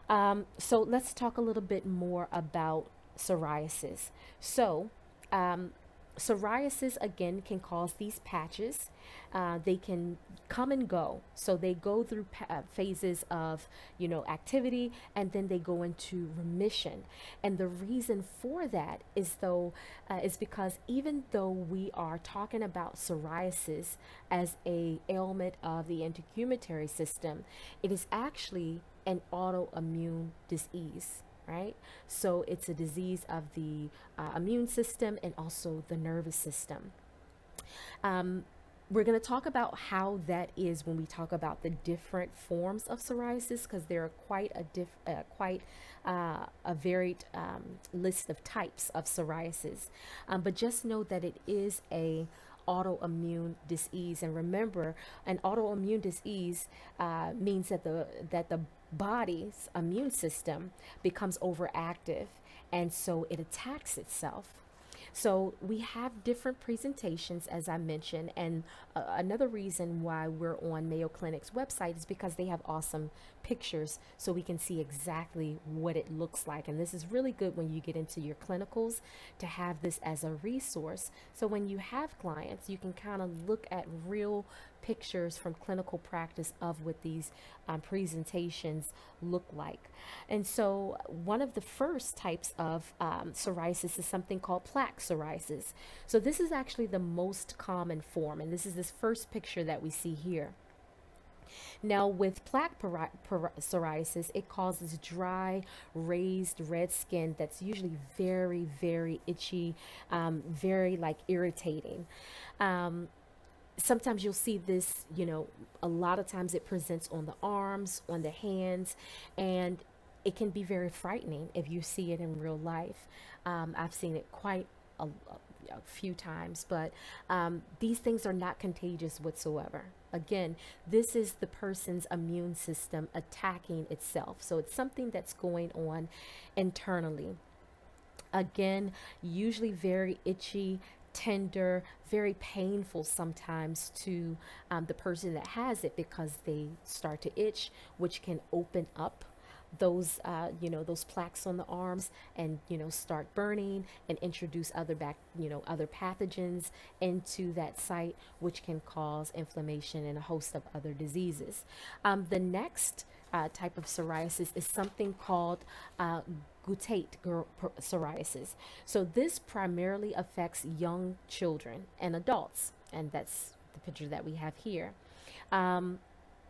Um, so let's talk a little bit more about psoriasis. So um, psoriasis again can cause these patches uh, they can come and go so they go through uh, phases of you know activity and then they go into remission and the reason for that is though uh, is because even though we are talking about psoriasis as a ailment of the integumentary system it is actually an autoimmune disease right? So it's a disease of the uh, immune system and also the nervous system. Um, we're going to talk about how that is when we talk about the different forms of psoriasis because there are quite a diff, uh, quite uh, a varied um, list of types of psoriasis. Um, but just know that it is a autoimmune disease and remember an autoimmune disease uh, means that the that the body's immune system becomes overactive and so it attacks itself. So we have different presentations, as I mentioned, and uh, another reason why we're on Mayo Clinic's website is because they have awesome pictures so we can see exactly what it looks like. And this is really good when you get into your clinicals to have this as a resource. So when you have clients, you can kind of look at real pictures from clinical practice of what these um, presentations look like. And so, one of the first types of um, psoriasis is something called plaque psoriasis. So, this is actually the most common form, and this is this first picture that we see here. Now, with plaque psoriasis, it causes dry, raised red skin that's usually very, very itchy, um, very like irritating. Um, sometimes you'll see this, you know, a lot of times it presents on the arms, on the hands, and it can be very frightening if you see it in real life. Um, I've seen it quite a, a few times, but um, these things are not contagious whatsoever. Again, this is the person's immune system attacking itself. So it's something that's going on internally. Again, usually very itchy, tender, very painful sometimes to um, the person that has it because they start to itch, which can open up those uh, you know those plaques on the arms and you know start burning and introduce other back you know other pathogens into that site which can cause inflammation and a host of other diseases. Um, the next uh, type of psoriasis is something called uh, guttate psoriasis. So this primarily affects young children and adults, and that's the picture that we have here. Um,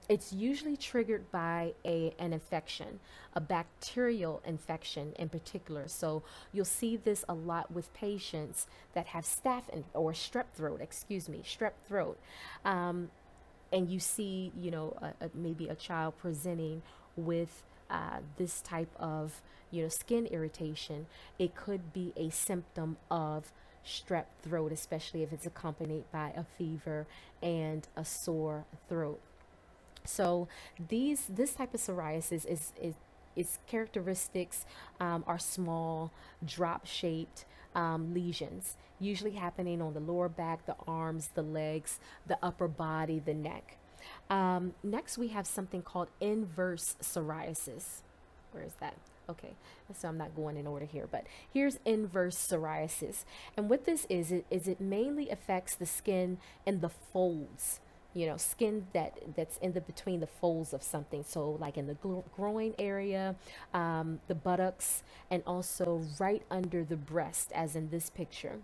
it's usually triggered by a, an infection, a bacterial infection in particular. So you'll see this a lot with patients that have staph in, or strep throat, excuse me, strep throat. Um, and you see, you know, a, a, maybe a child presenting with uh, this type of, you know, skin irritation. It could be a symptom of strep throat, especially if it's accompanied by a fever and a sore throat. So these this type of psoriasis is is its characteristics um, are small, drop shaped um, lesions, usually happening on the lower back, the arms, the legs, the upper body, the neck. Um, next, we have something called inverse psoriasis. Where is that? Okay, so I'm not going in order here, but here's inverse psoriasis. And what this is, is it mainly affects the skin in the folds you know skin that that's in the between the folds of something so like in the groin area um, the buttocks and also right under the breast as in this picture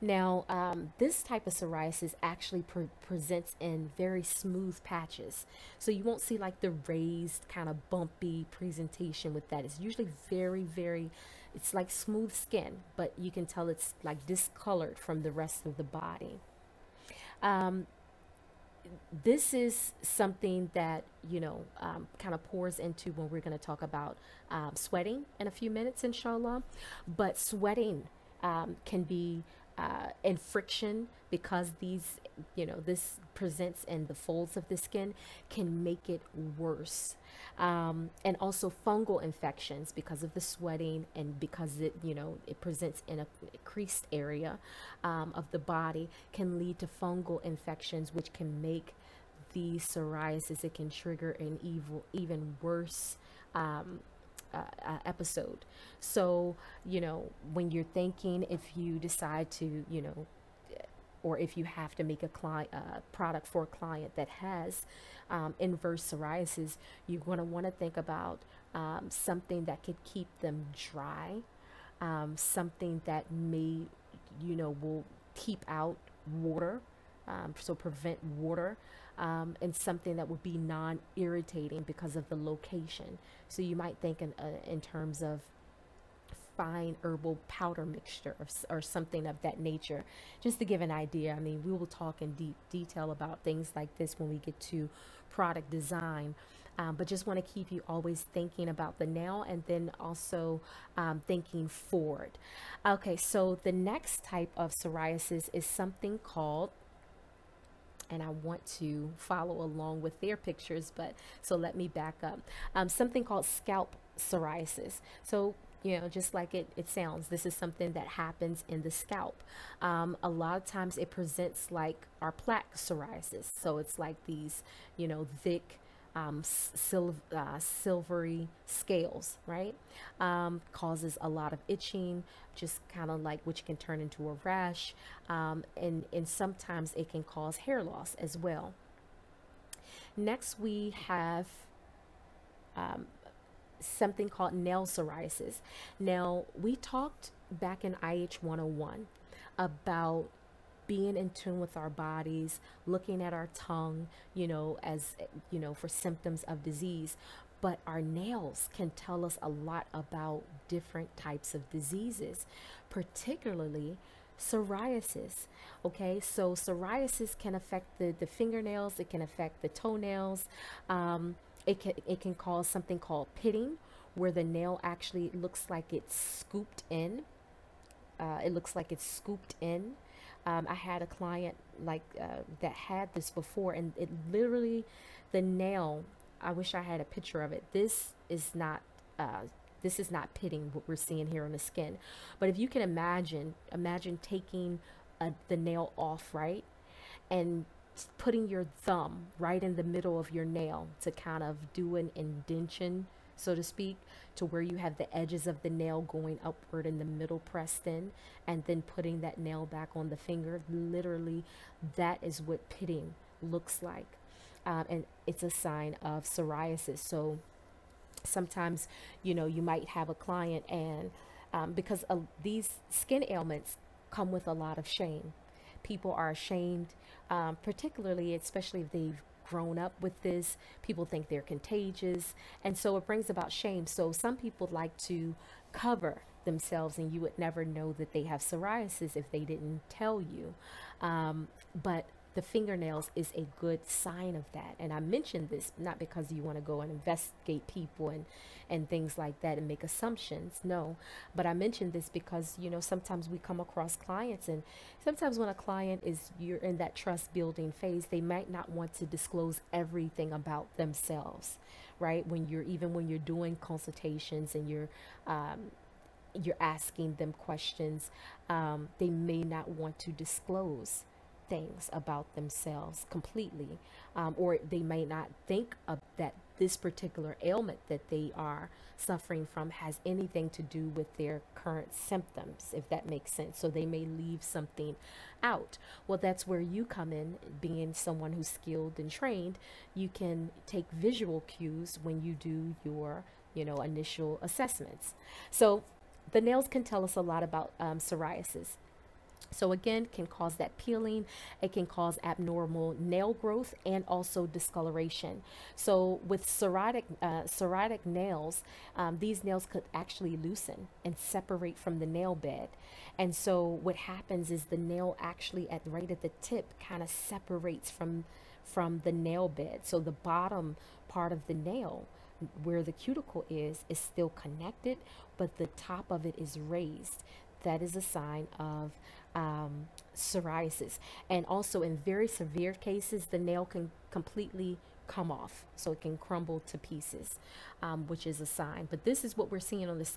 now, um, this type of psoriasis actually pre presents in very smooth patches. So you won't see like the raised kind of bumpy presentation with that. It's usually very, very, it's like smooth skin, but you can tell it's like discolored from the rest of the body. Um, this is something that you know um, kind of pours into when we're going to talk about um, sweating in a few minutes inshallah but sweating um, can be uh, and friction because these you know this presents in the folds of the skin can make it worse. Um, and also fungal infections because of the sweating and because it you know it presents in a creased area um, of the body can lead to fungal infections which can make the psoriasis it can trigger an evil even worse um, uh, uh, episode. So, you know, when you're thinking, if you decide to, you know, or if you have to make a client uh, product for a client that has um, inverse psoriasis, you're going to want to think about um, something that could keep them dry, um, something that may, you know, will keep out water, um, so prevent water um, and something that would be non-irritating because of the location. So you might think in, uh, in terms of fine herbal powder mixture or, or, something of that nature. Just to give an idea i mean we will talk in deep detail about things like this when we get to product design. Um, but just want to keep you always thinking about the now and then also um, thinking forward. Okay so the next type of psoriasis is something called and I want to follow along with their pictures, but so let me back up. Um, something called scalp psoriasis. So you know, just like it, it sounds, this is something that happens in the scalp. Um, a lot of times it presents like our plaque psoriasis. So it's like these, you know, thick, um, sil uh, silvery scales, right? Um, causes a lot of itching, just kind of like which can turn into a rash, um, and and sometimes it can cause hair loss as well. Next, we have um, something called nail psoriasis. Now, we talked back in IH 101 about being in tune with our bodies, looking at our tongue, you know, as, you know, for symptoms of disease. But our nails can tell us a lot about different types of diseases, particularly psoriasis. Okay, so psoriasis can affect the, the fingernails, it can affect the toenails. Um, it can, it can cause something called pitting, where the nail actually looks like it's scooped in. Uh, it looks like it's scooped in. Um, I had a client like uh, that had this before, and it literally, the nail. I wish I had a picture of it. This is not. Uh, this is not pitting what we're seeing here on the skin, but if you can imagine, imagine taking a, the nail off, right, and putting your thumb right in the middle of your nail to kind of do an indentation so to speak, to where you have the edges of the nail going upward in the middle pressed in, and then putting that nail back on the finger. Literally, that is what pitting looks like. Um, and it's a sign of psoriasis. So sometimes, you know, you might have a client, and um, because these skin ailments come with a lot of shame people are ashamed, um, particularly, especially if they've grown up with this. People think they're contagious. And so it brings about shame. So some people like to cover themselves, and you would never know that they have psoriasis if they didn't tell you. Um, but the fingernails is a good sign of that. And I mentioned this not because you want to go and investigate people and, and things like that and make assumptions. No, but I mentioned this because, you know, sometimes we come across clients and sometimes when a client is, you're in that trust building phase, they might not want to disclose everything about themselves, right? When you're, even when you're doing consultations and you're, um, you're asking them questions, um, they may not want to disclose things about themselves completely, um, or they may not think of that this particular ailment that they are suffering from has anything to do with their current symptoms, if that makes sense. So they may leave something out. Well, that's where you come in, being someone who's skilled and trained. You can take visual cues when you do your, you know, initial assessments. So the nails can tell us a lot about um, psoriasis. So again, can cause that peeling. It can cause abnormal nail growth and also discoloration. So with psoriatic, uh, psoriatic nails, um, these nails could actually loosen and separate from the nail bed. And so what happens is the nail actually at right at the tip kind of separates from from the nail bed. So the bottom part of the nail where the cuticle is is still connected but the top of it is raised that is a sign of um, psoriasis. And also in very severe cases, the nail can completely come off. So it can crumble to pieces, um, which is a sign. But this is what we're seeing on this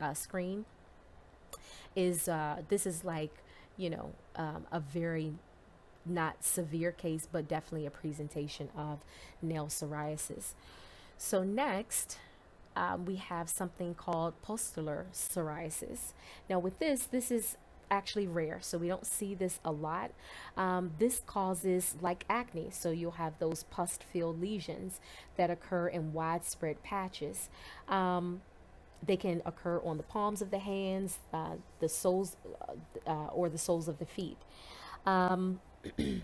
uh, screen is uh, this is like, you know, um, a very not severe case, but definitely a presentation of nail psoriasis. So next, um, we have something called pustular psoriasis. Now with this, this is actually rare so we don't see this a lot um, this causes like acne so you'll have those pus filled lesions that occur in widespread patches um, they can occur on the palms of the hands uh, the soles uh, uh or the soles of the feet um,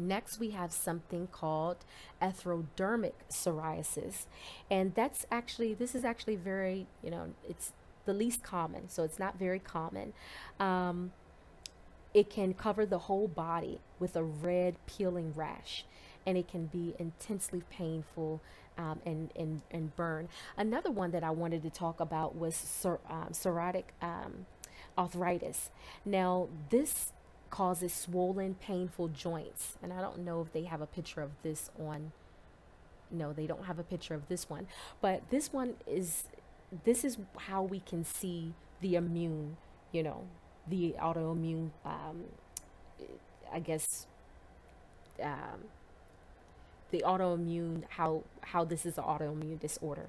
Next, we have something called erythrodermic psoriasis. And that's actually, this is actually very, you know, it's the least common. So it's not very common. Um, it can cover the whole body with a red peeling rash and it can be intensely painful um, and, and, and burn. Another one that I wanted to talk about was psor um, um, arthritis. Now, this causes swollen, painful joints. And I don't know if they have a picture of this on. No, they don't have a picture of this one. But this one is, this is how we can see the immune, you know, the autoimmune, um, I guess, um, the autoimmune, how, how this is an autoimmune disorder.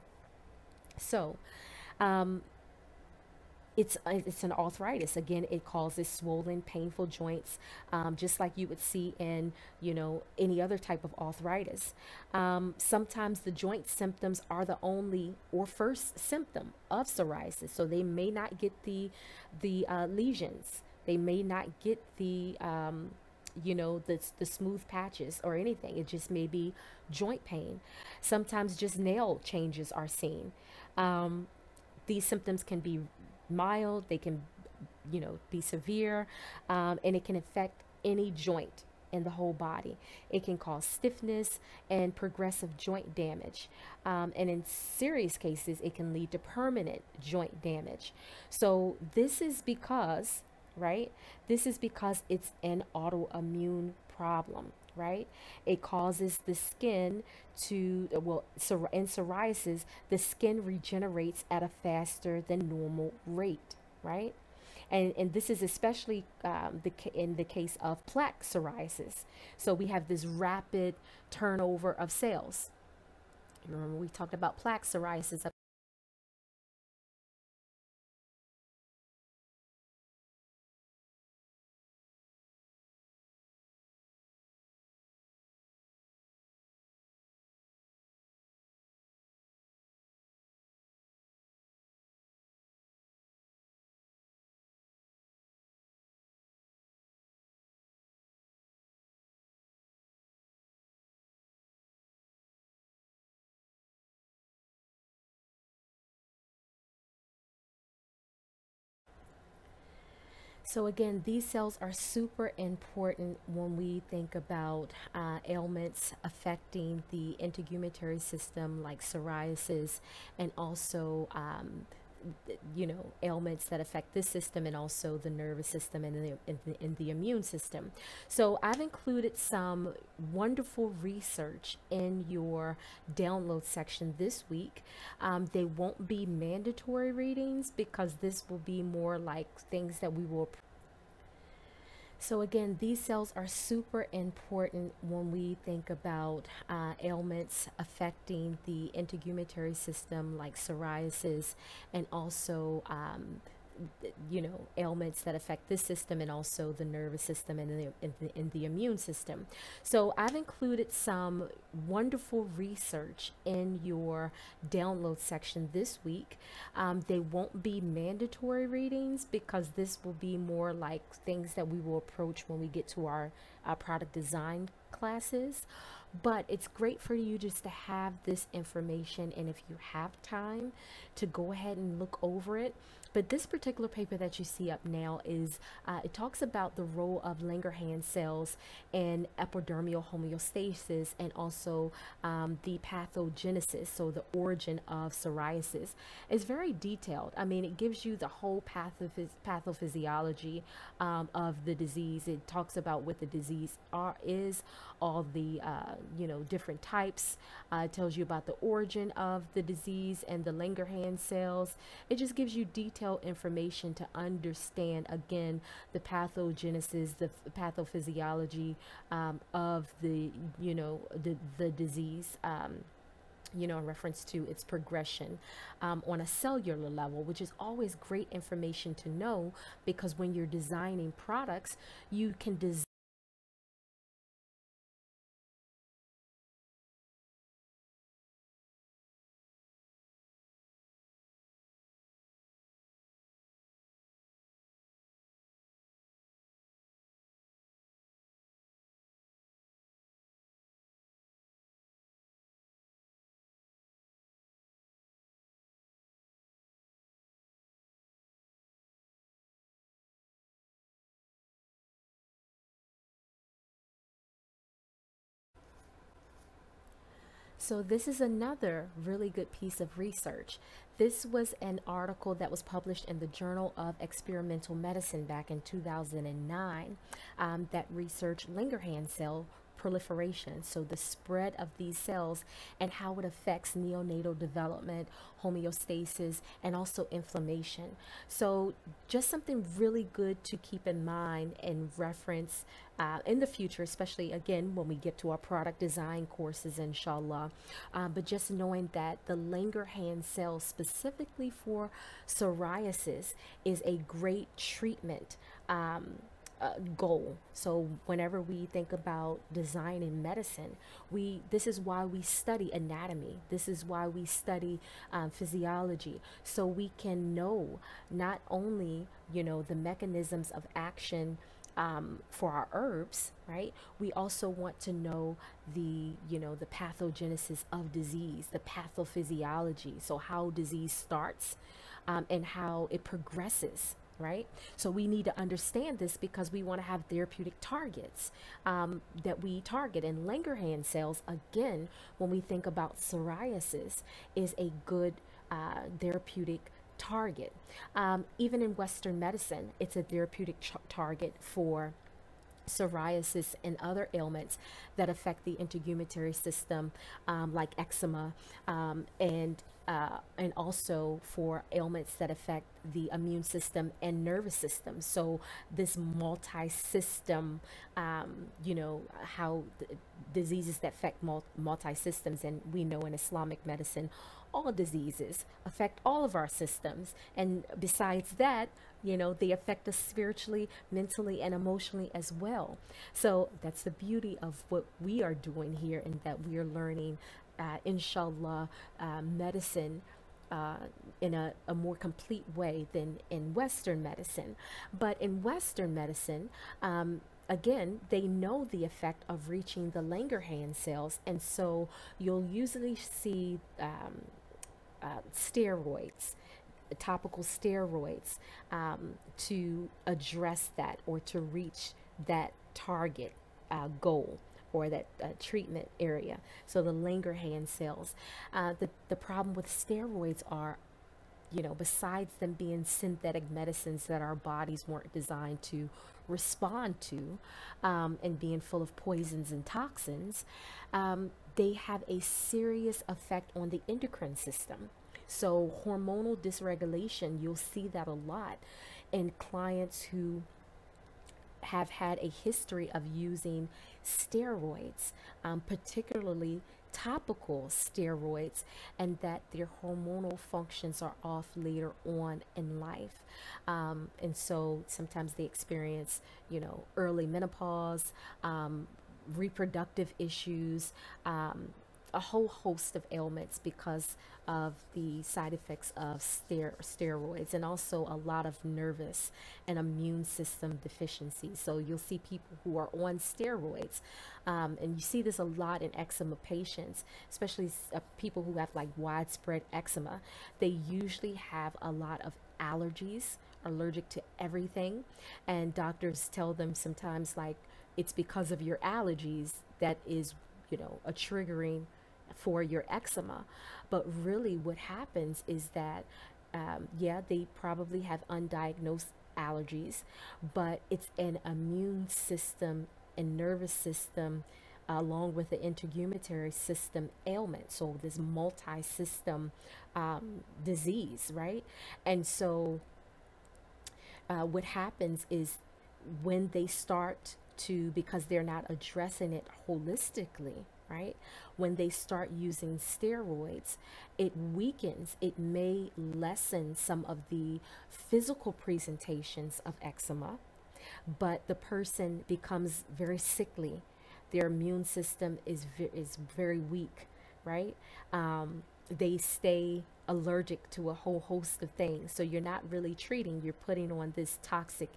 So, um, it's uh, it's an arthritis. Again it causes swollen painful joints um, just like you would see in you know any other type of arthritis. Um, sometimes the joint symptoms are the only or first symptom of psoriasis so they may not get the the uh, lesions. They may not get the um, you know the, the smooth patches or anything. It just may be joint pain. Sometimes just nail changes are seen. Um, these symptoms can be mild, they can, you know, be severe, um, and it can affect any joint in the whole body. It can cause stiffness and progressive joint damage. Um, and in serious cases, it can lead to permanent joint damage. So this is because, right? This is because it's an autoimmune problem right? It causes the skin to, well, in psoriasis, the skin regenerates at a faster than normal rate, right? And, and this is especially um, the in the case of plaque psoriasis. So we have this rapid turnover of cells. Remember we talked about plaque psoriasis So again, these cells are super important when we think about uh, ailments affecting the integumentary system like psoriasis and also um, you know ailments that affect this system and also the nervous system and the, and the, and the immune system. So i've included some wonderful research in your download section this week. Um, they won't be mandatory readings because this will be more like things that we will so again, these cells are super important when we think about uh, ailments affecting the integumentary system like psoriasis and also um, you know ailments that affect this system and also the nervous system and the, and the, and the immune system. So i've included some wonderful research in your download section this week. Um, they won't be mandatory readings because this will be more like things that we will approach when we get to our, our product design classes. But it's great for you just to have this information and if you have time to go ahead and look over it but this particular paper that you see up now is, uh, it talks about the role of Langerhans cells in epidermal homeostasis and also um, the pathogenesis, so the origin of psoriasis. It's very detailed. I mean, it gives you the whole pathophys pathophysiology um, of the disease. It talks about what the disease are, is, all the, uh, you know, different types. Uh, it tells you about the origin of the disease and the Langerhans cells. It just gives you detail detailed information to understand again the pathogenesis, the pathophysiology um, of the you know the the disease. Um, you know, in reference to its progression um, on a cellular level, which is always great information to know because when you're designing products, you can design So this is another really good piece of research. This was an article that was published in the Journal of Experimental Medicine back in 2009 um, that researched Langerhans cell proliferation, so the spread of these cells and how it affects neonatal development, homeostasis, and also inflammation. So just something really good to keep in mind and reference uh, in the future, especially again when we get to our product design courses, inshallah. Uh, but just knowing that the Langerhans cells specifically for psoriasis is a great treatment. Um, uh, goal. So whenever we think about design in medicine, we this is why we study anatomy. This is why we study um, physiology, so we can know not only you know the mechanisms of action um, for our herbs, right? We also want to know the, you know, the pathogenesis of disease, the pathophysiology. So how disease starts um, and how it progresses, right? So we need to understand this because we want to have therapeutic targets um, that we target. And Langerhans cells, again, when we think about psoriasis, is a good uh, therapeutic target. Um, even in Western medicine, it's a therapeutic target for psoriasis and other ailments that affect the integumentary system um, like eczema um, and uh, and also for ailments that affect the immune system and nervous system so this multi-system um, you know how diseases that affect multi-systems and we know in islamic medicine all diseases affect all of our systems. And besides that you know they affect us spiritually mentally and emotionally as well. So that's the beauty of what we are doing here and that we are learning uh, inshallah uh, medicine uh, in a, a, more complete way than in Western medicine. But in Western medicine, um, again, they know the effect of reaching the Langerhans cells, and so you'll usually see um, uh, steroids topical steroids um, to address that or to reach that target uh, goal or that uh, treatment area. So the Langerhans cells. Uh, the, the problem with steroids are you know, besides them being synthetic medicines that our bodies weren't designed to respond to um, and being full of poisons and toxins, um, they have a serious effect on the endocrine system. So, hormonal dysregulation, you'll see that a lot in clients who have had a history of using steroids, um, particularly topical steroids and that their hormonal functions are off later on in life. Um, and so sometimes they experience, you know, early menopause, um, reproductive issues, um, a whole host of ailments because of the side effects of ster- steroids and also a lot of nervous and immune system deficiencies. So you'll see people who are on steroids, um, and you see this a lot in eczema patients, especially uh, people who have like widespread eczema. They usually have a lot of allergies, allergic to everything, and doctors tell them sometimes like it's because of your allergies that is, you know, a triggering for your eczema. But really, what happens is that, um, yeah, they probably have undiagnosed allergies, but it's an immune system and nervous system along with the integumentary system ailment. So, this multi system um, disease, right? And so, uh, what happens is when they start to, because they're not addressing it holistically, right? When they start using steroids, it weakens, it may lessen some of the physical presentations of eczema, but the person becomes very sickly. Their immune system is, is very weak, right? Um, they stay allergic to a whole host of things. So you're not really treating, you're putting on this toxic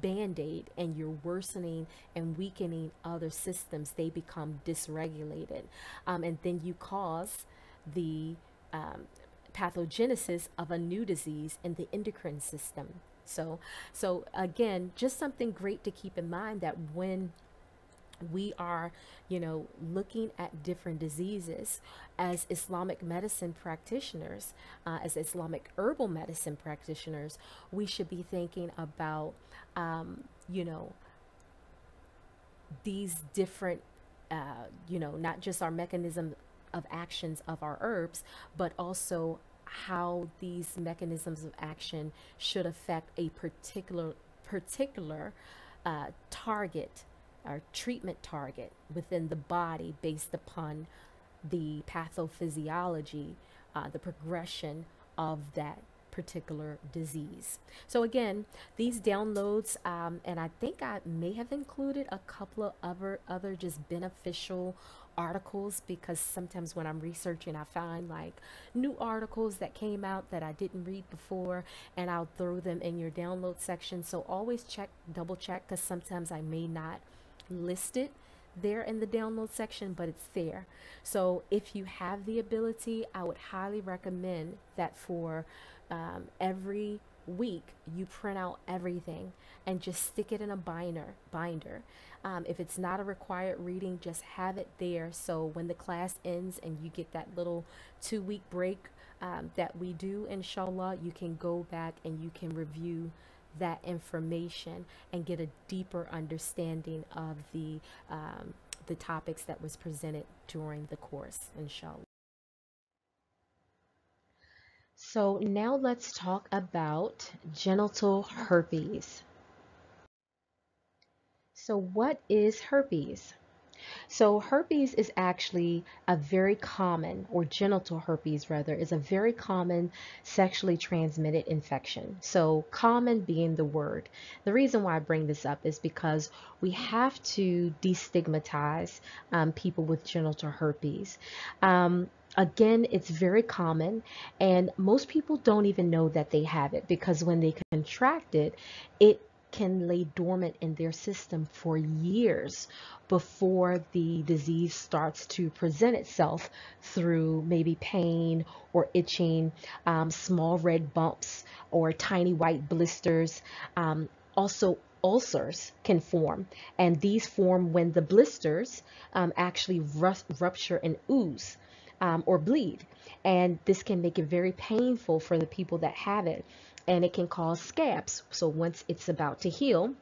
band aid and you're worsening and weakening other systems, they become dysregulated. Um, and then you cause the um, pathogenesis of a new disease in the endocrine system. So, so again, just something great to keep in mind that when we are, you know, looking at different diseases as Islamic medicine practitioners, uh, as Islamic herbal medicine practitioners, we should be thinking about, um, you know, these different, uh, you know, not just our mechanism of actions of our herbs, but also how these mechanisms of action should affect a particular particular uh, target our treatment target within the body based upon the pathophysiology, uh, the progression of that particular disease. So again, these downloads, um, and I think I may have included a couple of other other just beneficial articles because sometimes when I'm researching, I find like new articles that came out that I didn't read before, and I'll throw them in your download section. So always check, double check, because sometimes I may not listed there in the download section, but it's there. So if you have the ability, I would highly recommend that for um, every week you print out everything and just stick it in a binder binder um, if it's not a required reading just have it there so when the class ends and you get that little two week break um, that we do inshallah you can go back and you can review that information and get a deeper understanding of the um, the topics that was presented during the course inshallah. So now let's talk about genital herpes. So what is herpes so herpes is actually a very common, or genital herpes rather, is a very common sexually transmitted infection. So common being the word. The reason why I bring this up is because we have to destigmatize um, people with genital herpes. Um, again, it's very common, and most people don't even know that they have it because when they contract it, it can lay dormant in their system for years before the disease starts to present itself through maybe pain or itching, um, small red bumps, or tiny white blisters. Um, also, ulcers can form, and these form when the blisters um, actually rupture and ooze. Um, or bleed. And this can make it very painful for the people that have it and it can cause scabs. So once it's about to heal,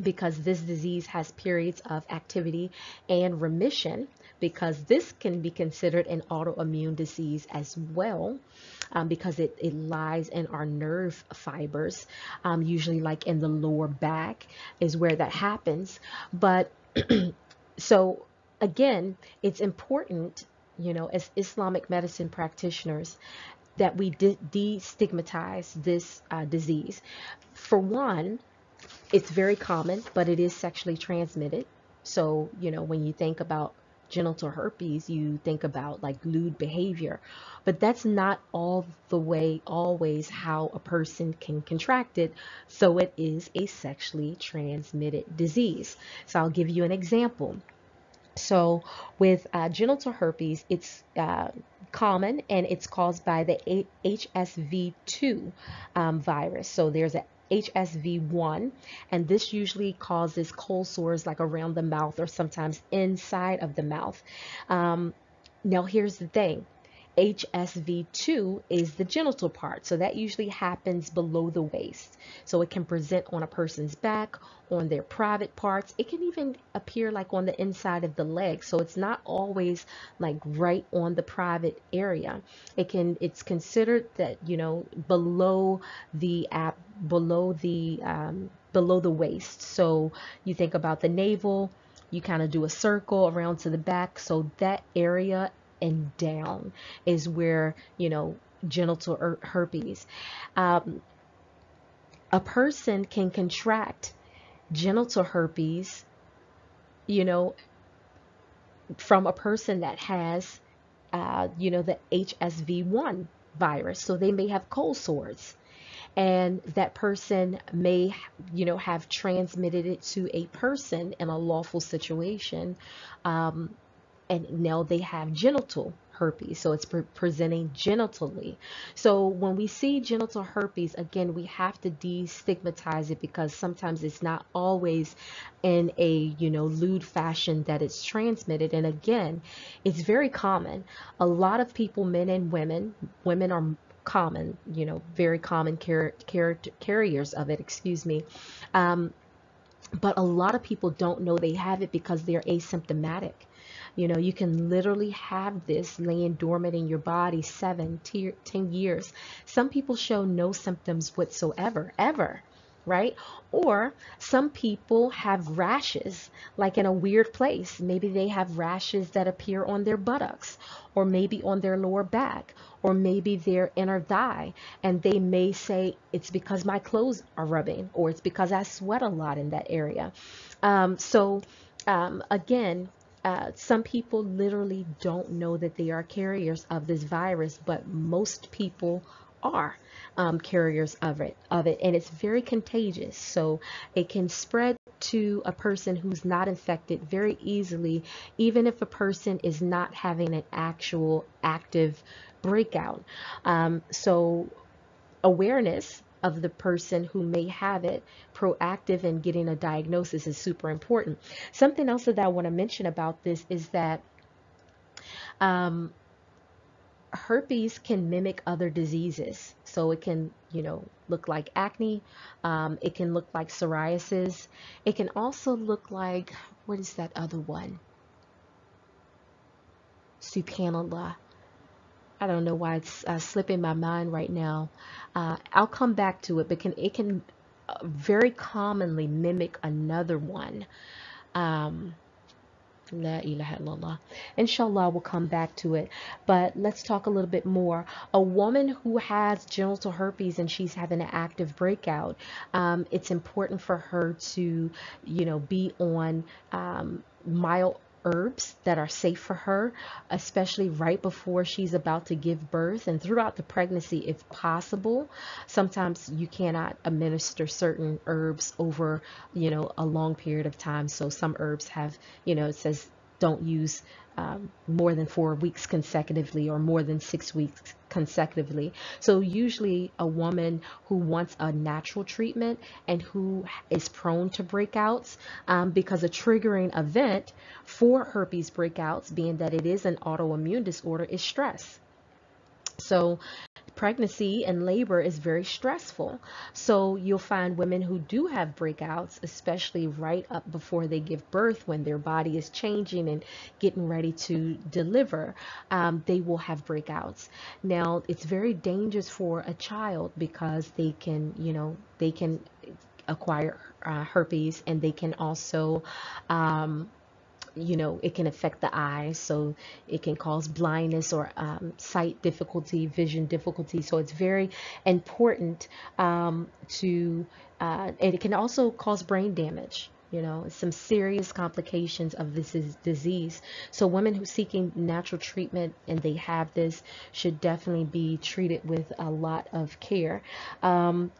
because this disease has periods of activity and remission, because this can be considered an autoimmune disease as well, um, because it, it lies in our nerve fibers, um, usually like in the lower back is where that happens. But so again, it's important, you know, as Islamic medicine practitioners that we de- destigmatize this uh, disease. For one, it's very common, but it is sexually transmitted. So, you know, when you think about genital herpes, you think about like lewd behavior, but that's not all the way always how a person can contract it. So it is a sexually transmitted disease. So I'll give you an example. So with uh, genital herpes, it's uh, common and it's caused by the HSV2 um, virus. So there's a HSV1, and this usually causes cold sores like around the mouth or sometimes inside of the mouth. Um, now, here's the thing HSV2 is the genital part. So that usually happens below the waist. So it can present on a person's back, on their private parts. It can even appear like on the inside of the leg. So it's not always like right on the private area. It can, it's considered that, you know, below the app, below the, um, below the waist. So you think about the navel, you kind of do a circle around to the back. So that area and down is where, you know, genital er, herpes. Um, a person can contract genital herpes, you know, from a person that has, uh, you know, the HSV1 virus. So they may have cold sores. And that person may, you know, have transmitted it to a person in a lawful situation um, and now they have genital herpes. So it's pre presenting genitally. So when we see genital herpes again we have to destigmatize it because sometimes it's not always in a you know lewd fashion that it's transmitted. And again it's very common. A lot of people men and women women are common you know very common car car carriers of it excuse me. Um, but a lot of people don't know they have it because they're asymptomatic you know, you can literally have this laying dormant in your body seven, ten years. Some people show no symptoms whatsoever, ever right? Or some people have rashes, like in a weird place. Maybe they have rashes that appear on their buttocks, or maybe on their lower back, or maybe their inner thigh. And they may say, it's because my clothes are rubbing, or it's because I sweat a lot in that area. Um, so, um, again, uh, some people literally don't know that they are carriers of this virus, but most people are um, carriers of it, of it, and it's very contagious. So it can spread to a person who's not infected very easily, even if a person is not having an actual active breakout. Um, so awareness of the person who may have it, proactive in getting a diagnosis is super important. Something else that I want to mention about this is that um, herpes can mimic other diseases. So it can, you know, look like acne. Um, it can look like psoriasis. It can also look like, what is that other one? Subhanallah. I don't know why it's uh, slipping my mind right now. Uh, I'll come back to it, but can, it can uh, very commonly mimic another one. Um, La ilaha illallah. Inshallah, we'll come back to it. But let's talk a little bit more. A woman who has genital herpes and she's having an active breakout, um, it's important for her to, you know, be on um, mild herbs that are safe for her, especially right before she's about to give birth and throughout the pregnancy if possible. Sometimes you cannot administer certain herbs over, you know, a long period of time. So some herbs have, you know, it says don't use um, more than four weeks consecutively or more than six weeks consecutively. So usually a woman who wants a natural treatment and who is prone to breakouts um, because a triggering event for herpes breakouts being that it is an autoimmune disorder is stress. So pregnancy and labor is very stressful. So you'll find women who do have breakouts, especially right up before they give birth when their body is changing and getting ready to deliver, um, they will have breakouts. Now, it's very dangerous for a child because they can, you know, they can acquire uh, herpes and they can also um, you know, it can affect the eyes, so it can cause blindness or um, sight difficulty, vision difficulty. So it's very important um, to, uh, and it can also cause brain damage you know some serious complications of this disease so women who seeking natural treatment and they have this should definitely be treated with a lot of care um,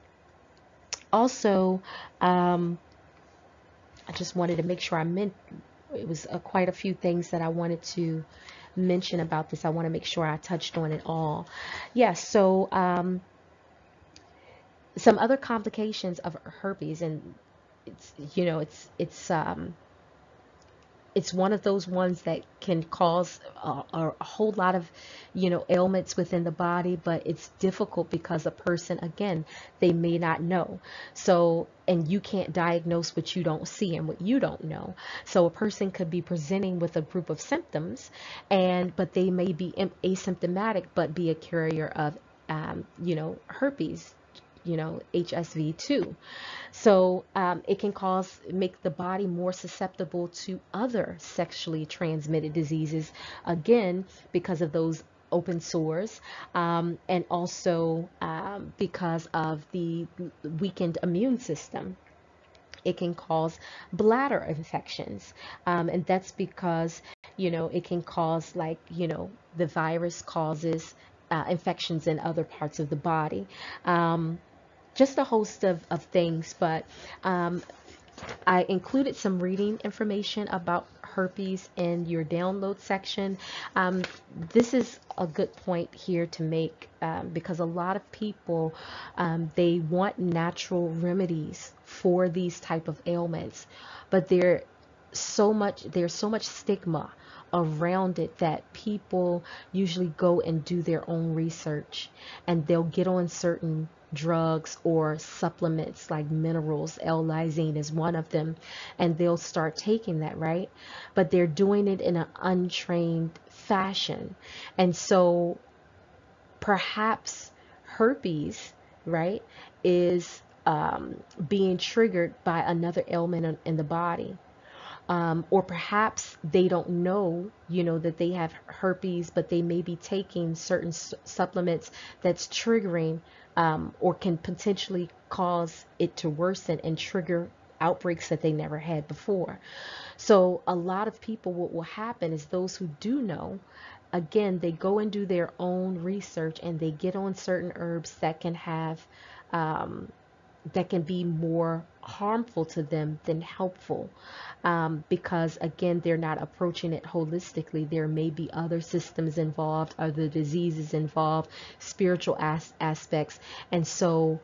also um, I just wanted to make sure I meant it was uh, quite a few things that I wanted to mention about this. I want to make sure I touched on it all. Yes, so um, some other complications of herpes, and it's you know it's it's um, it's one of those ones that can cause a, a, whole lot of you know ailments within the body but it's difficult because a person again they may not know. So and you can't diagnose what you don't see and what you don't know. So a person could be presenting with a group of symptoms and but they may be asymptomatic but be a carrier of um, you know herpes you know, HSV2. So um, it can cause, make the body more susceptible to other sexually transmitted diseases, again, because of those open sores um, and also um, because of the weakened immune system. It can cause bladder infections, um, and that's because you know it can cause like you know the virus causes uh, infections in other parts of the body. Um, just a host of, of things, but um, I included some reading information about herpes in your download section. Um, this is a good point here to make um, because a lot of people um, they want natural remedies for these type of ailments, but there so much there's so much stigma around it that people usually go and do their own research and they'll get on certain drugs or supplements like minerals. L-lysine is one of them. And they'll start taking that, right? But they're doing it in an untrained fashion. And so perhaps herpes, right, is um, being triggered by another ailment in, in the body. Um, or perhaps they don't know, you know, that they have herpes, but they may be taking certain supplements that's triggering um, or can potentially cause it to worsen and trigger outbreaks that they never had before. So a lot of people, what will happen is those who do know, again, they go and do their own research and they get on certain herbs that can have um, that can be more harmful to them than helpful. Um, because again they're not approaching it holistically. There may be other systems involved other diseases involved spiritual as- aspects. And so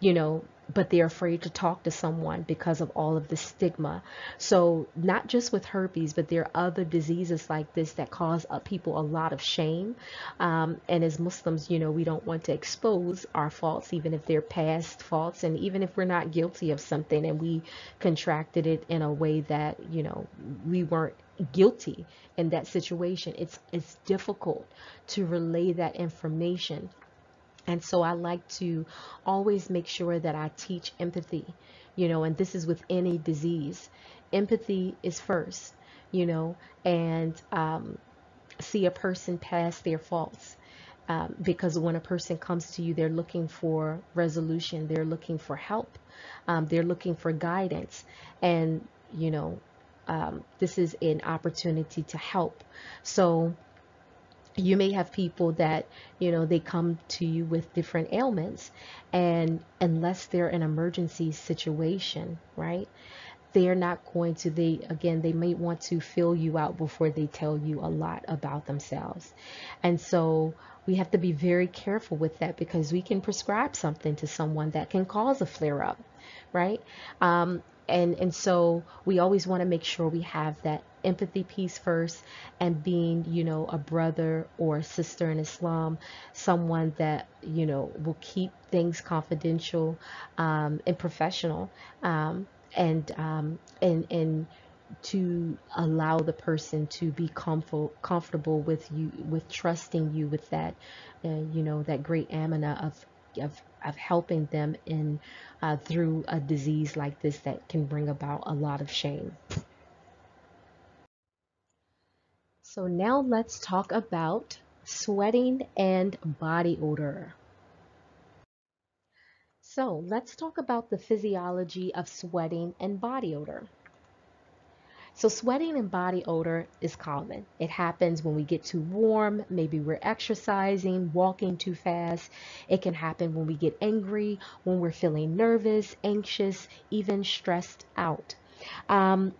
you know but they're afraid to talk to someone because of all of the stigma. So, not just with herpes, but there are other diseases like this that cause people a lot of shame. Um, and as Muslims, you know, we don't want to expose our faults, even if they're past faults, and even if we're not guilty of something and we contracted it in a way that, you know, we weren't guilty in that situation. It's it's difficult to relay that information and so I like to always make sure that I teach empathy, you know, and this is with any disease. Empathy is first, you know, and um, see a person past their faults. Um, because when a person comes to you, they're looking for resolution, they're looking for help, um, they're looking for guidance. And, you know, um, this is an opportunity to help. So you may have people that you know they come to you with different ailments and unless they're an emergency situation right they're not going to they again they may want to fill you out before they tell you a lot about themselves. And so we have to be very careful with that because we can prescribe something to someone that can cause a flare up right? Um, and and so we always want to make sure we have that empathy piece first and being you know a brother or a sister in islam someone that you know will keep things confidential um, and professional um, and um, and and to allow the person to be comfort, comfortable with you with trusting you with that uh, you know that great amana of of of helping them in uh, through a disease like this that can bring about a lot of shame. So now let's talk about sweating and body odor. So let's talk about the physiology of sweating and body odor. So sweating and body odor is common. It happens when we get too warm, maybe we're exercising, walking too fast. It can happen when we get angry, when we're feeling nervous, anxious, even stressed out. Um,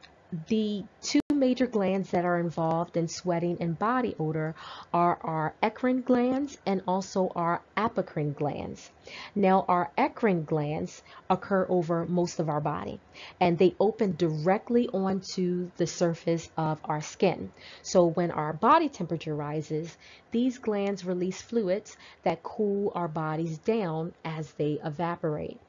the two major glands that are involved in sweating and body odor are our eccrine glands and also our apocrine glands. Now, our eccrine glands occur over most of our body and they open directly onto the surface of our skin. So when our body temperature rises, these glands release fluids that cool our bodies down as they evaporate.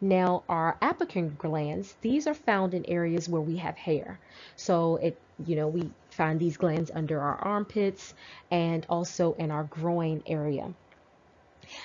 Now, our apocrine glands, these are found in areas where we have hair. So it, you know, we find these glands under our armpits and also in our groin area.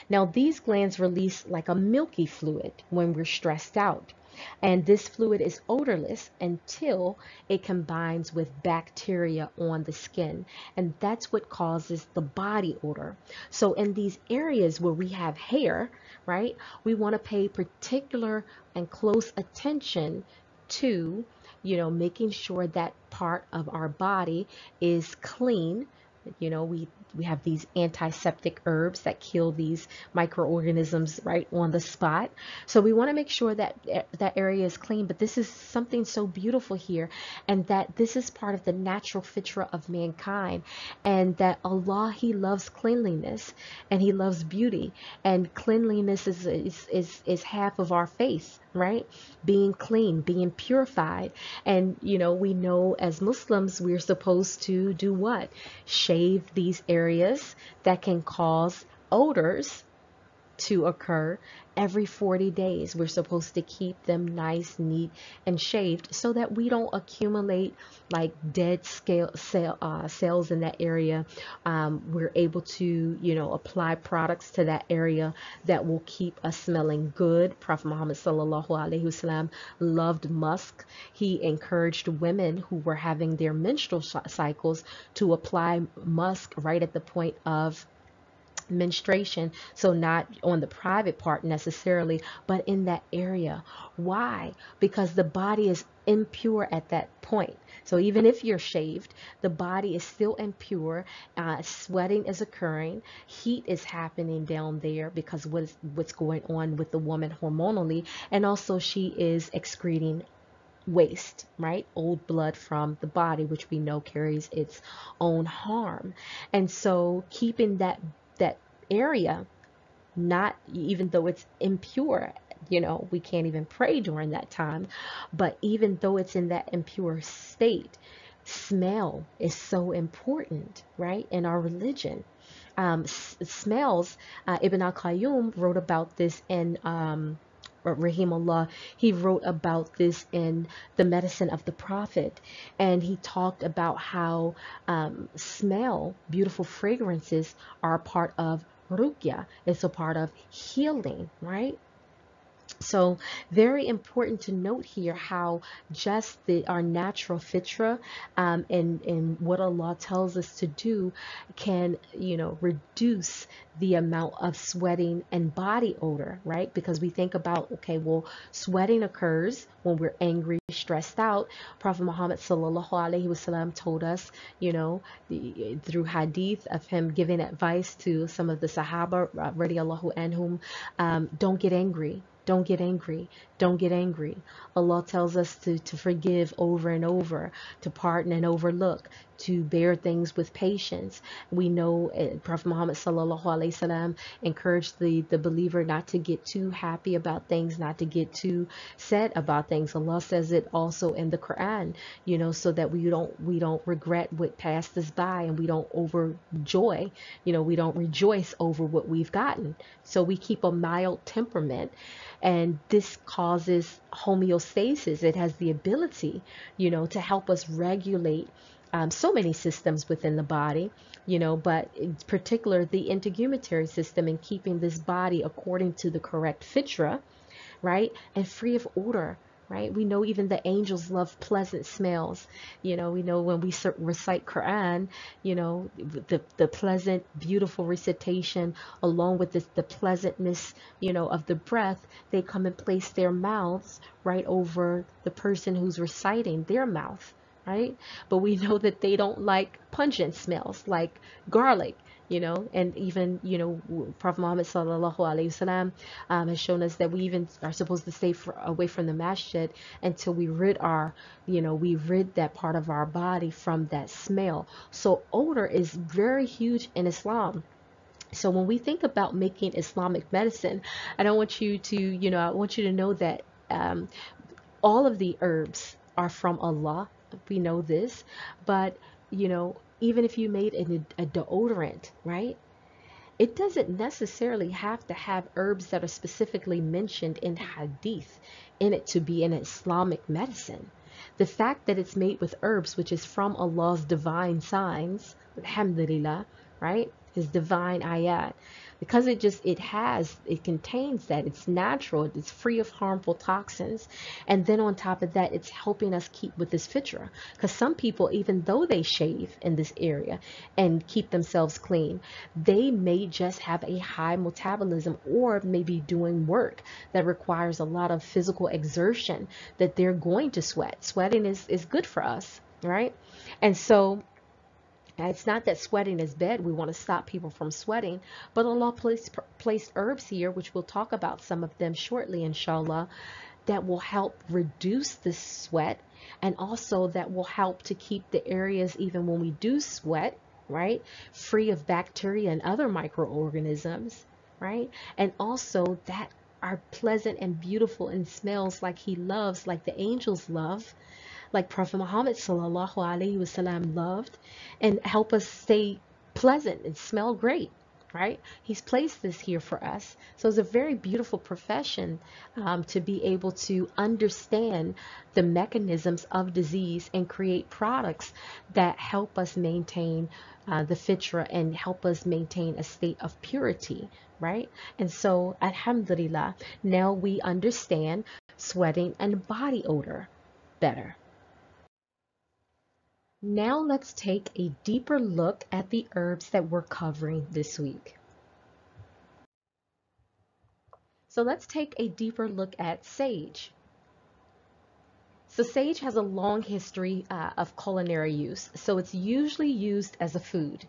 Now, these glands release like a milky fluid when we're stressed out. And this fluid is odorless until it combines with bacteria on the skin. And that's what causes the body odor. So in these areas where we have hair, right, we want to pay particular and close attention to, you know, making sure that part of our body is clean you know, we, we have these antiseptic herbs that kill these microorganisms right on the spot. So we want to make sure that that area is clean, but this is something so beautiful here and that this is part of the natural fitra of mankind and that Allah, He loves cleanliness and He loves beauty and cleanliness is, is, is, is half of our faith right? Being clean, being purified. And, you know, we know as Muslims, we're supposed to do what? Shave these areas that can cause odors to occur every 40 days. We're supposed to keep them nice, neat, and shaved so that we don't accumulate like dead scale cell, uh, cells in that area. Um, we're able to, you know, apply products to that area that will keep us smelling good. Prophet Muhammad sallallahu alaihi wasallam loved musk. He encouraged women who were having their menstrual cycles to apply musk right at the point of menstruation. So not on the private part necessarily but in that area. Why? Because the body is impure at that point. So even if you're shaved the body is still impure. Uh, sweating is occurring. Heat is happening down there because what's what's going on with the woman hormonally. And also she is excreting waste, right? Old blood from the body, which we know carries its own harm. And so keeping that that area not even though it's impure you know we can't even pray during that time but even though it's in that impure state smell is so important right in our religion. Um, smells uh, Ibn al-Qayyim wrote about this in um, rahimullah he wrote about this in the medicine of the prophet. And he talked about how um, smell beautiful fragrances are part of ruqya. It's a part of healing right So very important to note here how just the our natural fitra um, and and what Allah tells us to do can you know reduce the amount of sweating and body odor, right? Because we think about okay, well, sweating occurs when we're angry, stressed out. Prophet Muhammad sallallahu alaihi wasallam told us, you know, the, through hadith of him giving advice to some of the Sahaba, uh, radiallahu anhum, um, don't get angry don't get angry. Don't get angry. Allah tells us to, to forgive over and over, to pardon and overlook, to bear things with patience. We know uh, Prophet Muhammad sallallahu alaihi wasallam encouraged the, the believer not to get too happy about things, not to get too sad about things. Allah says it also in the Quran, you know, so that we don't we don't regret what passed us by and we don't overjoy, you know, we don't rejoice over what we've gotten. So we keep a mild temperament and this causes homeostasis. It has the ability, you know, to help us regulate um, so many systems within the body, you know, but in particular the integumentary system and keeping this body according to the correct fitra, right, and free of odor, right? We know even the angels love pleasant smells. You know, we know when we recite Quran, you know, the, the pleasant, beautiful recitation along with this, the pleasantness, you know, of the breath, they come and place their mouths right over the person who's reciting their mouth, right? But we know that they don't like pungent smells like garlic you know, and even, you know, Prophet Muhammad sallallahu alaihi wasallam um, has shown us that we even are supposed to stay for, away from the masjid until we rid our, you know, we rid that part of our body from that smell. So odor is very huge in Islam. So when we think about making Islamic medicine, I don't want you to, you know, I want you to know that um, all of the herbs are from Allah. We know this, but you know, even if you made a, a deodorant, right? It doesn't necessarily have to have herbs that are specifically mentioned in hadith in it to be an Islamic medicine. The fact that it's made with herbs, which is from Allah's divine signs, alhamdulillah, right? His divine ayat, because it just it has it contains that. It's natural. It's free of harmful toxins. And then on top of that it's helping us keep with this fitra. Because some people even though they shave in this area and keep themselves clean they may just have a high metabolism or maybe doing work that requires a lot of physical exertion that they're going to sweat. Sweating is is good for us right? And so it's not that sweating is bad. We want to stop people from sweating. But Allah placed, placed herbs here, which we'll talk about some of them shortly, inshallah, that will help reduce the sweat and also that will help to keep the areas, even when we do sweat, right, free of bacteria and other microorganisms, right? And also that are pleasant and beautiful and smells like he loves, like the angels love like Prophet Muhammad sallallahu alaihi wasallam loved and help us stay pleasant and smell great right? He's placed this here for us. So it's a very beautiful profession um, to be able to understand the mechanisms of disease and create products that help us maintain uh, the fitra and help us maintain a state of purity right? And so alhamdulillah now we understand sweating and body odor better now let's take a deeper look at the herbs that we're covering this week. So let's take a deeper look at sage. So sage has a long history uh, of culinary use, so it's usually used as a food.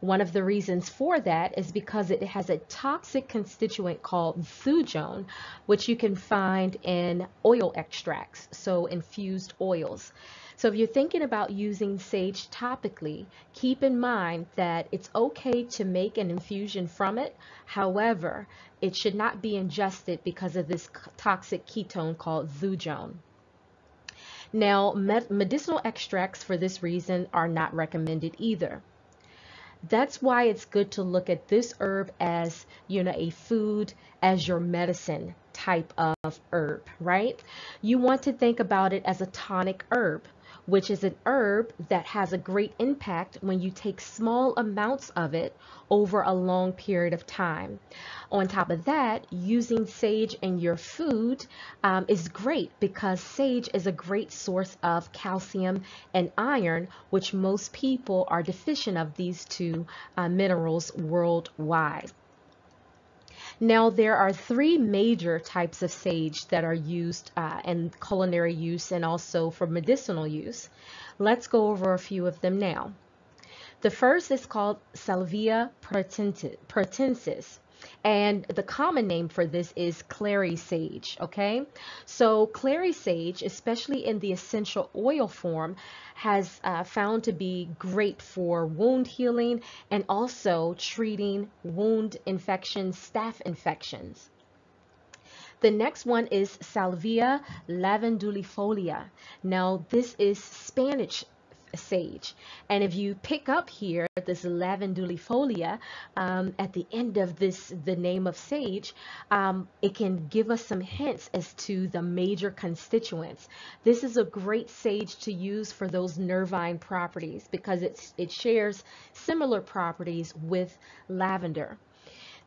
One of the reasons for that is because it has a toxic constituent called thujone, which you can find in oil extracts, so infused oils. So if you're thinking about using sage topically, keep in mind that it's okay to make an infusion from it. However, it should not be ingested because of this toxic ketone called thujone. Now, medicinal extracts for this reason are not recommended either. That's why it's good to look at this herb as, you know, a food as your medicine type of herb, right? You want to think about it as a tonic herb which is an herb that has a great impact when you take small amounts of it over a long period of time. On top of that, using sage in your food um, is great because sage is a great source of calcium and iron, which most people are deficient of these two uh, minerals worldwide. Now, there are three major types of sage that are used uh, in culinary use and also for medicinal use. Let's go over a few of them now. The first is called Salvia pratensis. And the common name for this is clary sage, okay? So clary sage, especially in the essential oil form, has uh, found to be great for wound healing and also treating wound infections, staph infections. The next one is Salvia lavandulifolia. Now, this is Spanish sage. And if you pick up here this lavandulifolia um, at the end of this, the name of sage, um, it can give us some hints as to the major constituents. This is a great sage to use for those nervine properties because it's, it shares similar properties with lavender.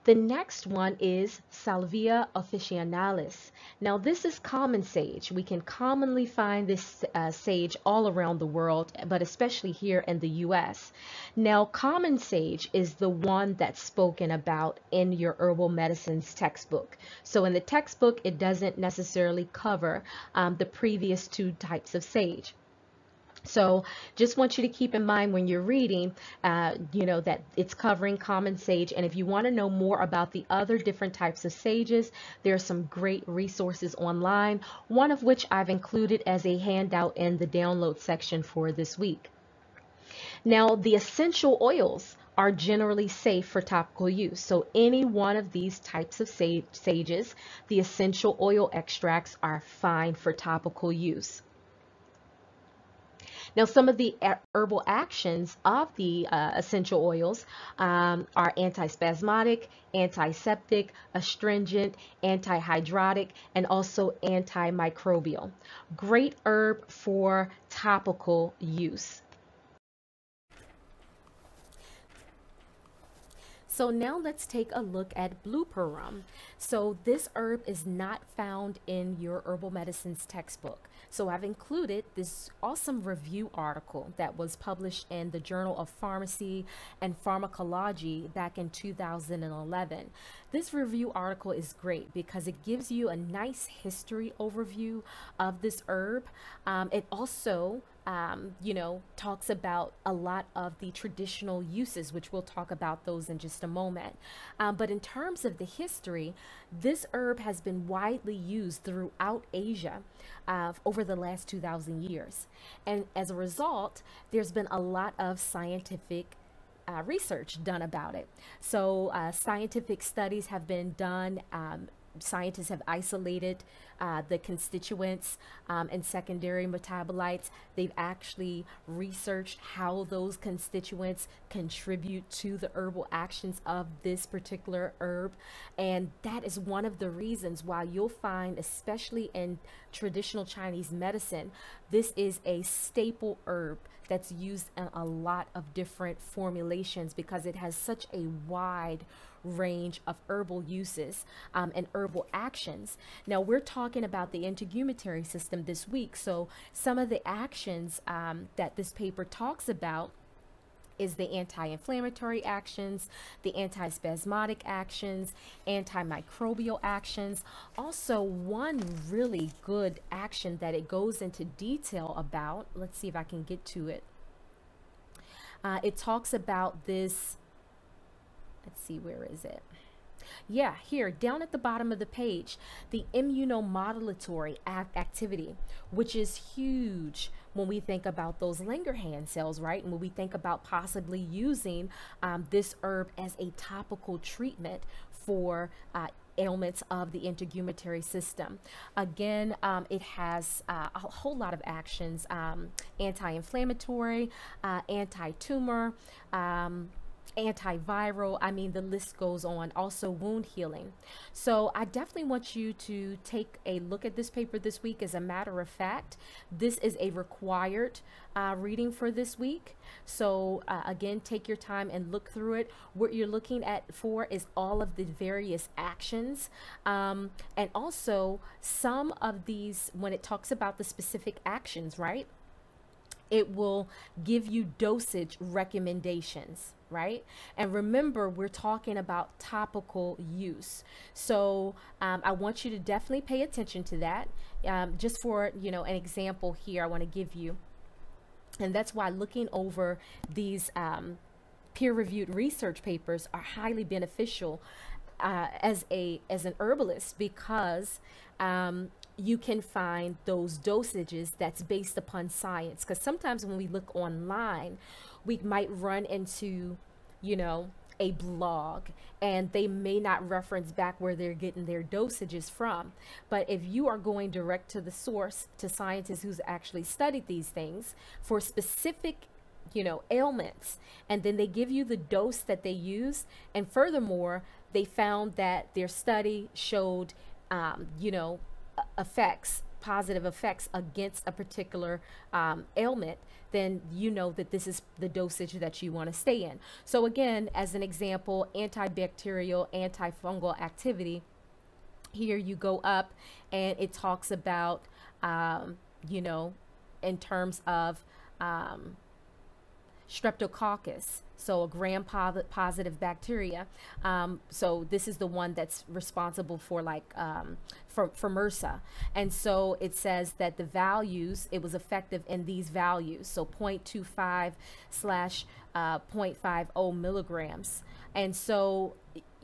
The next one is Salvia officinalis. Now this is common sage. We can commonly find this uh, sage all around the world, but especially here in the US. Now common sage is the one that's spoken about in your herbal medicines textbook. So in the textbook, it doesn't necessarily cover um, the previous two types of sage. So just want you to keep in mind when you're reading, uh, you know, that it's covering common sage. And if you want to know more about the other different types of sages, there are some great resources online, one of which I've included as a handout in the download section for this week. Now, the essential oils are generally safe for topical use. So any one of these types of sages, the essential oil extracts are fine for topical use. Now, some of the herbal actions of the uh, essential oils um, are antispasmodic, antiseptic, astringent, antihydrotic, and also antimicrobial. Great herb for topical use. So now let's take a look at blue rum. So this herb is not found in your herbal medicines textbook. So I've included this awesome review article that was published in the Journal of Pharmacy and Pharmacology back in 2011. This review article is great because it gives you a nice history overview of this herb. Um, it also um, you know, talks about a lot of the traditional uses, which we'll talk about those in just a moment. Um, but in terms of the history, this herb has been widely used throughout Asia uh, over the last 2,000 years. And as a result, there's been a lot of scientific uh, research done about it. So uh, scientific studies have been done um, scientists have isolated uh, the constituents um, and secondary metabolites. They've actually researched how those constituents contribute to the herbal actions of this particular herb. And that is one of the reasons why you'll find, especially in traditional Chinese medicine, this is a staple herb that's used in a lot of different formulations because it has such a wide range of herbal uses um, and herbal actions. Now, we're talking about the integumentary system this week, so some of the actions um, that this paper talks about is the anti-inflammatory actions, the antispasmodic actions, antimicrobial actions. Also, one really good action that it goes into detail about, let's see if I can get to it. Uh, it talks about this let's see, where is it? Yeah, here, down at the bottom of the page, the immunomodulatory act activity, which is huge when we think about those Langerhans cells, right? And when we think about possibly using um, this herb as a topical treatment for uh, ailments of the integumentary system. Again, um, it has uh, a whole lot of actions, um, anti-inflammatory, uh, anti-tumor, um, antiviral. I mean, the list goes on. Also, wound healing. So, I definitely want you to take a look at this paper this week. As a matter of fact, this is a required uh, reading for this week. So, uh, again, take your time and look through it. What you're looking at for is all of the various actions. Um, and also, some of these, when it talks about the specific actions, right? It will give you dosage recommendations right? And remember, we're talking about topical use. So um, I want you to definitely pay attention to that. Um, just for, you know, an example here, I want to give you. And that's why looking over these um, peer-reviewed research papers are highly beneficial uh, as a as an herbalist because um, you can find those dosages that's based upon science. Because sometimes when we look online, we might run into, you know, a blog and they may not reference back where they're getting their dosages from. But if you are going direct to the source, to scientists who's actually studied these things for specific you know ailments and then they give you the dose that they use and furthermore they found that their study showed um, you know effects positive effects against a particular um, ailment, then you know that this is the dosage that you want to stay in. So again, as an example, antibacterial, antifungal activity, here you go up and it talks about, um, you know, in terms of um, streptococcus so a gram positive bacteria. Um, so this is the one that's responsible for like um, for, for MRSA. And so it says that the values it was effective in these values so 0.25 slash uh, 0.50 milligrams. And so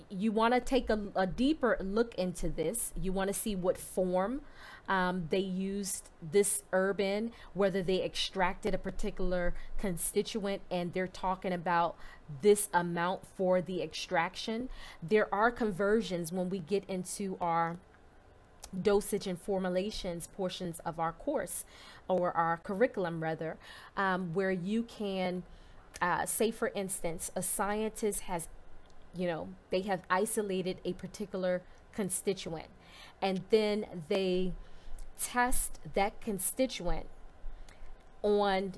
you want to take a, a, deeper look into this. You want to see what form um, they used this urban, whether they extracted a particular constituent and they're talking about this amount for the extraction. There are conversions when we get into our dosage and formulations portions of our course or our curriculum rather um, where you can uh, say for instance a scientist has you know, they have isolated a particular constituent and then they test that constituent on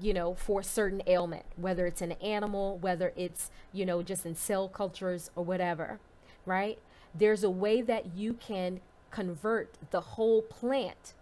you know for a certain ailment whether it's an animal whether it's you know just in cell cultures or whatever right there's a way that you can convert the whole plant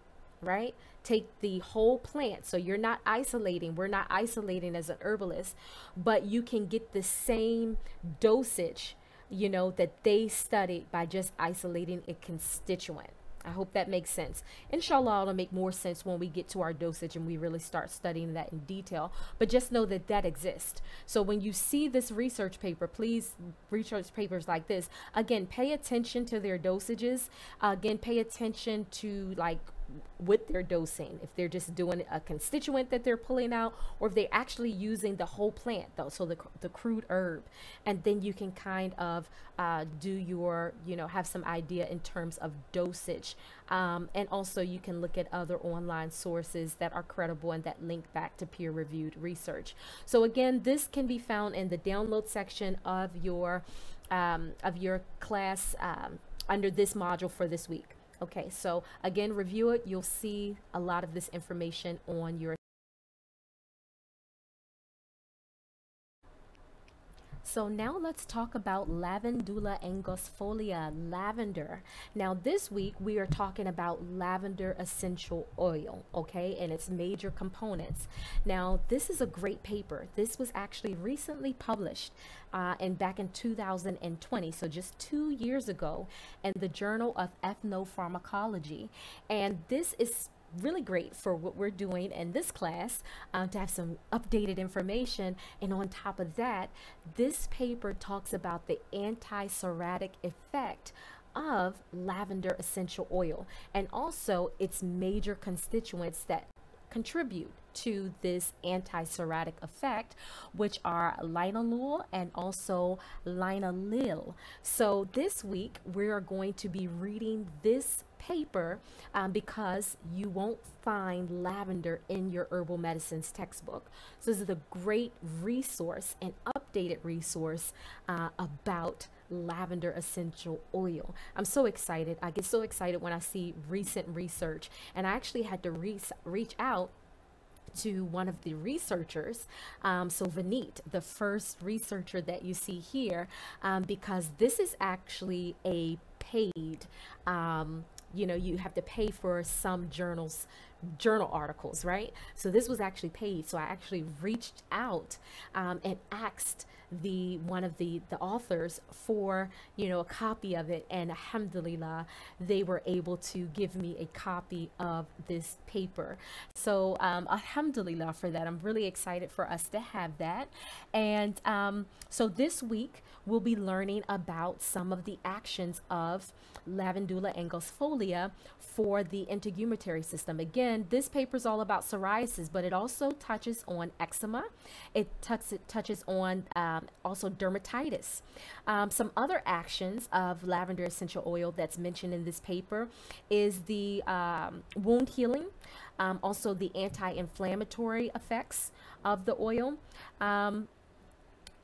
right? Take the whole plant. So you're not isolating. We're not isolating as an herbalist, but you can get the same dosage, you know, that they studied by just isolating a constituent. I hope that makes sense. Inshallah, it'll make more sense when we get to our dosage and we really start studying that in detail. But just know that that exists. So when you see this research paper, please, research papers like this, again, pay attention to their dosages. Again, pay attention to like with their dosing if they're just doing a constituent that they're pulling out or if they're actually using the whole plant though so the, the crude herb. And then you can kind of uh, do your you know have some idea in terms of dosage. Um, and also you can look at other online sources that are credible and that link back to peer-reviewed research. So again this can be found in the download section of your um, of your class um, under this module for this week Okay, so again, review it. You'll see a lot of this information on your So now let's talk about Lavandula angustifolia, lavender. Now this week we are talking about lavender essential oil, okay, and its major components. Now this is a great paper. This was actually recently published uh, and back in 2020, so just two years ago, in the Journal of Ethnopharmacology. And this is really great for what we're doing in this class um, to have some updated information. And on top of that, this paper talks about the anti-psoriatic effect of lavender essential oil and also its major constituents that contribute to this anti-psoriatic effect, which are linalool and also linalool. So this week, we are going to be reading this paper um, because you won't find lavender in your herbal medicines textbook. So this is a great resource, an updated resource uh, about lavender essential oil. I'm so excited. I get so excited when I see recent research and I actually had to re reach out to one of the researchers, um, so Vineet, the first researcher that you see here, um, because this is actually a paid, um, you know, you have to pay for some journals journal articles, right? So this was actually paid. So I actually reached out um, and asked the one of the the authors for you know a copy of it and alhamdulillah they were able to give me a copy of this paper so um, alhamdulillah for that i'm really excited for us to have that and um, so this week we'll be learning about some of the actions of lavandula angustifolia for the integumentary system. Again, this paper is all about psoriasis, but it also touches on eczema. It, touch, it touches on um, also dermatitis. Um, some other actions of lavender essential oil that's mentioned in this paper is the um, wound healing, um, also the anti-inflammatory effects of the oil. Um,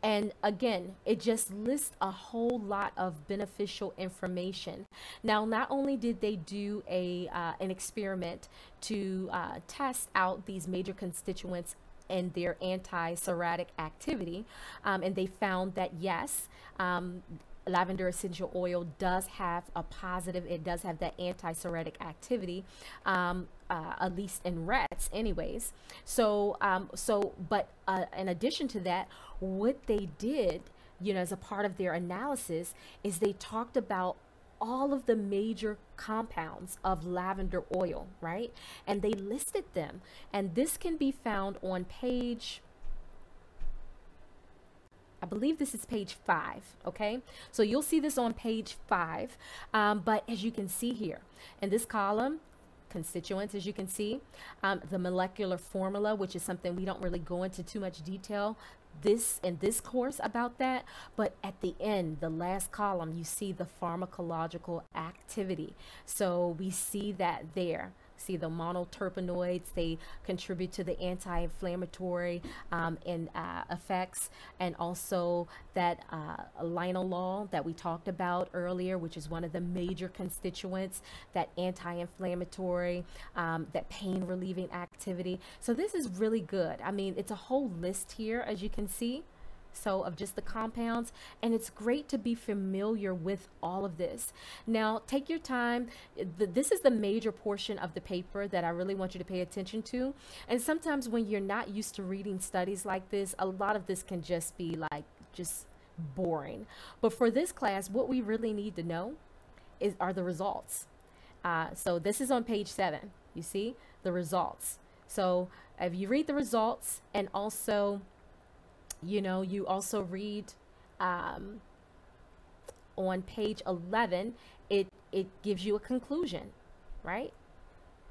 and again, it just lists a whole lot of beneficial information. Now, not only did they do a uh, an experiment to uh, test out these major constituents and their anti-psoriatic activity, um, and they found that yes, um, lavender essential oil does have a positive, it does have that anti-psoriatic activity, um, uh, at least in rats anyways. So, um, so, but uh, in addition to that, what they did, you know, as a part of their analysis is they talked about all of the major compounds of lavender oil, right? And they listed them. And this can be found on page I believe this is page five, okay? So you'll see this on page five, um, but as you can see here, in this column, constituents, as you can see, um, the molecular formula, which is something we don't really go into too much detail this in this course about that. But at the end the last column you see the pharmacological activity. So we see that there see the monoterpenoids they contribute to the anti-inflammatory um, and uh, effects. And also that uh, linalool that we talked about earlier which is one of the major constituents that anti-inflammatory um, that pain relieving activity. So this is really good. I mean it's a whole list here as you can see so of just the compounds and it's great to be familiar with all of this. Now take your time. This is the major portion of the paper that I really want you to pay attention to. And sometimes when you're not used to reading studies like this a lot of this can just be like just boring. But for this class what we really need to know is are the results. Uh, so this is on page seven you see? The results. So if you read the results and also you know, you also read um, on page 11, it, it gives you a conclusion, right?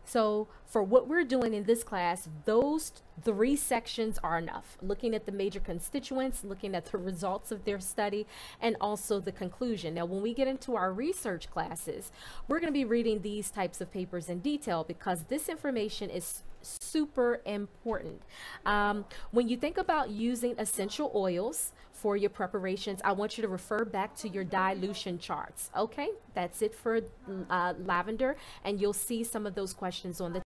So for what we're doing in this class, those three sections are enough. Looking at the major constituents, looking at the results of their study, and also the conclusion. Now, when we get into our research classes, we're going to be reading these types of papers in detail because this information is super important. Um, when you think about using essential oils for your preparations, I want you to refer back to your dilution charts. Okay, that's it for uh, lavender, and you'll see some of those questions on the.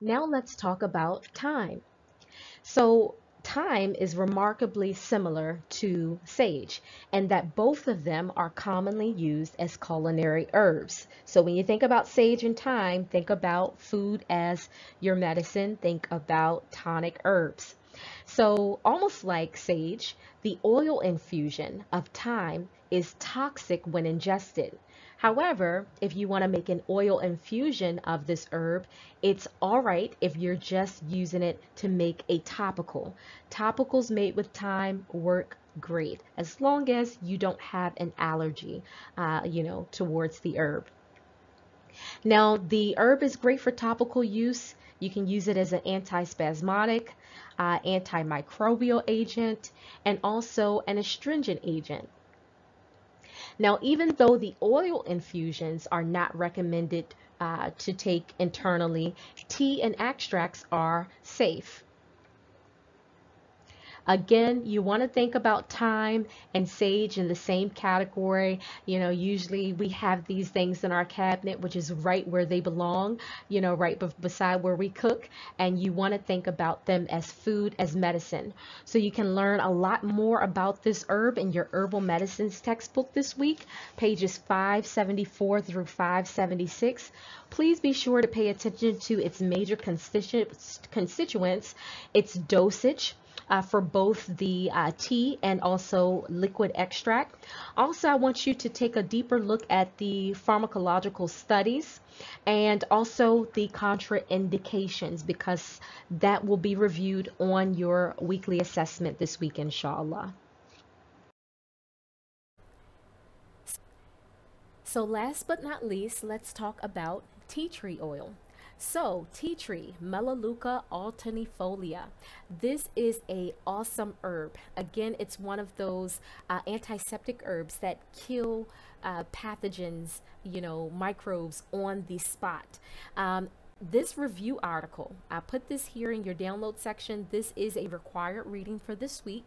Now let's talk about thyme. So thyme is remarkably similar to sage and that both of them are commonly used as culinary herbs. So when you think about sage and thyme, think about food as your medicine, think about tonic herbs. So almost like sage, the oil infusion of thyme is toxic when ingested. However, if you want to make an oil infusion of this herb, it's all right if you're just using it to make a topical. Topicals made with thyme work great as long as you don't have an allergy, uh, you know, towards the herb. Now, the herb is great for topical use. You can use it as an antispasmodic, uh, antimicrobial agent, and also an astringent agent. Now, even though the oil infusions are not recommended uh, to take internally, tea and extracts are safe. Again, you want to think about thyme and sage in the same category. You know, usually we have these things in our cabinet, which is right where they belong, you know, right beside where we cook. And you want to think about them as food, as medicine. So you can learn a lot more about this herb in your herbal medicines textbook this week, pages 574 through 576. Please be sure to pay attention to its major constituents, its dosage, uh, for both the uh, tea and also liquid extract. Also, I want you to take a deeper look at the pharmacological studies and also the contraindications because that will be reviewed on your weekly assessment this week, inshallah. So last but not least, let's talk about tea tree oil. So, tea tree, Melaleuca alternifolia. This is a awesome herb. Again, it's one of those uh, antiseptic herbs that kill uh, pathogens, you know, microbes on the spot. Um, this review article, I put this here in your download section. This is a required reading for this week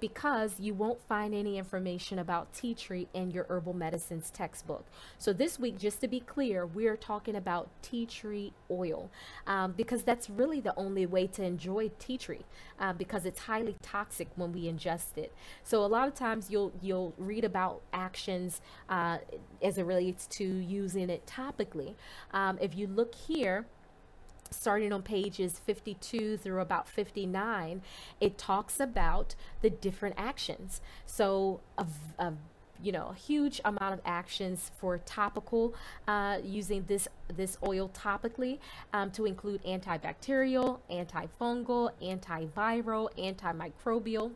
because you won't find any information about tea tree in your herbal medicines textbook. So this week, just to be clear, we're talking about tea tree oil um, because that's really the only way to enjoy tea tree uh, because it's highly toxic when we ingest it. So a lot of times you'll you'll read about actions uh, as it relates to using it topically. Um, if you look here, starting on pages 52 through about 59, it talks about the different actions. So, a, a you know, a huge amount of actions for topical uh, using this this oil topically um, to include antibacterial, antifungal, antiviral, antimicrobial,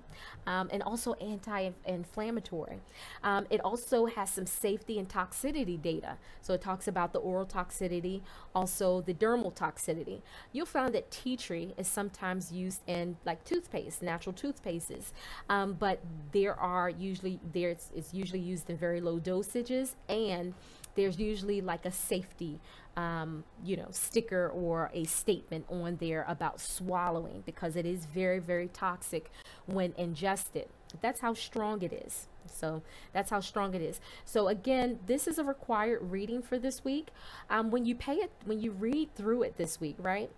um, and also anti-inflammatory. Um, it also has some safety and toxicity data. So it talks about the oral toxicity, also the dermal toxicity. You'll find that tea tree is sometimes used in like toothpaste, natural toothpastes, um, but there are usually there's it's usually used in very low dosages and there's usually like a safety um, you know sticker or a statement on there about swallowing because it is very very toxic when ingested. That's how strong it is. So that's how strong it is. So again this is a required reading for this week. Um, when you pay it when you read through it this week right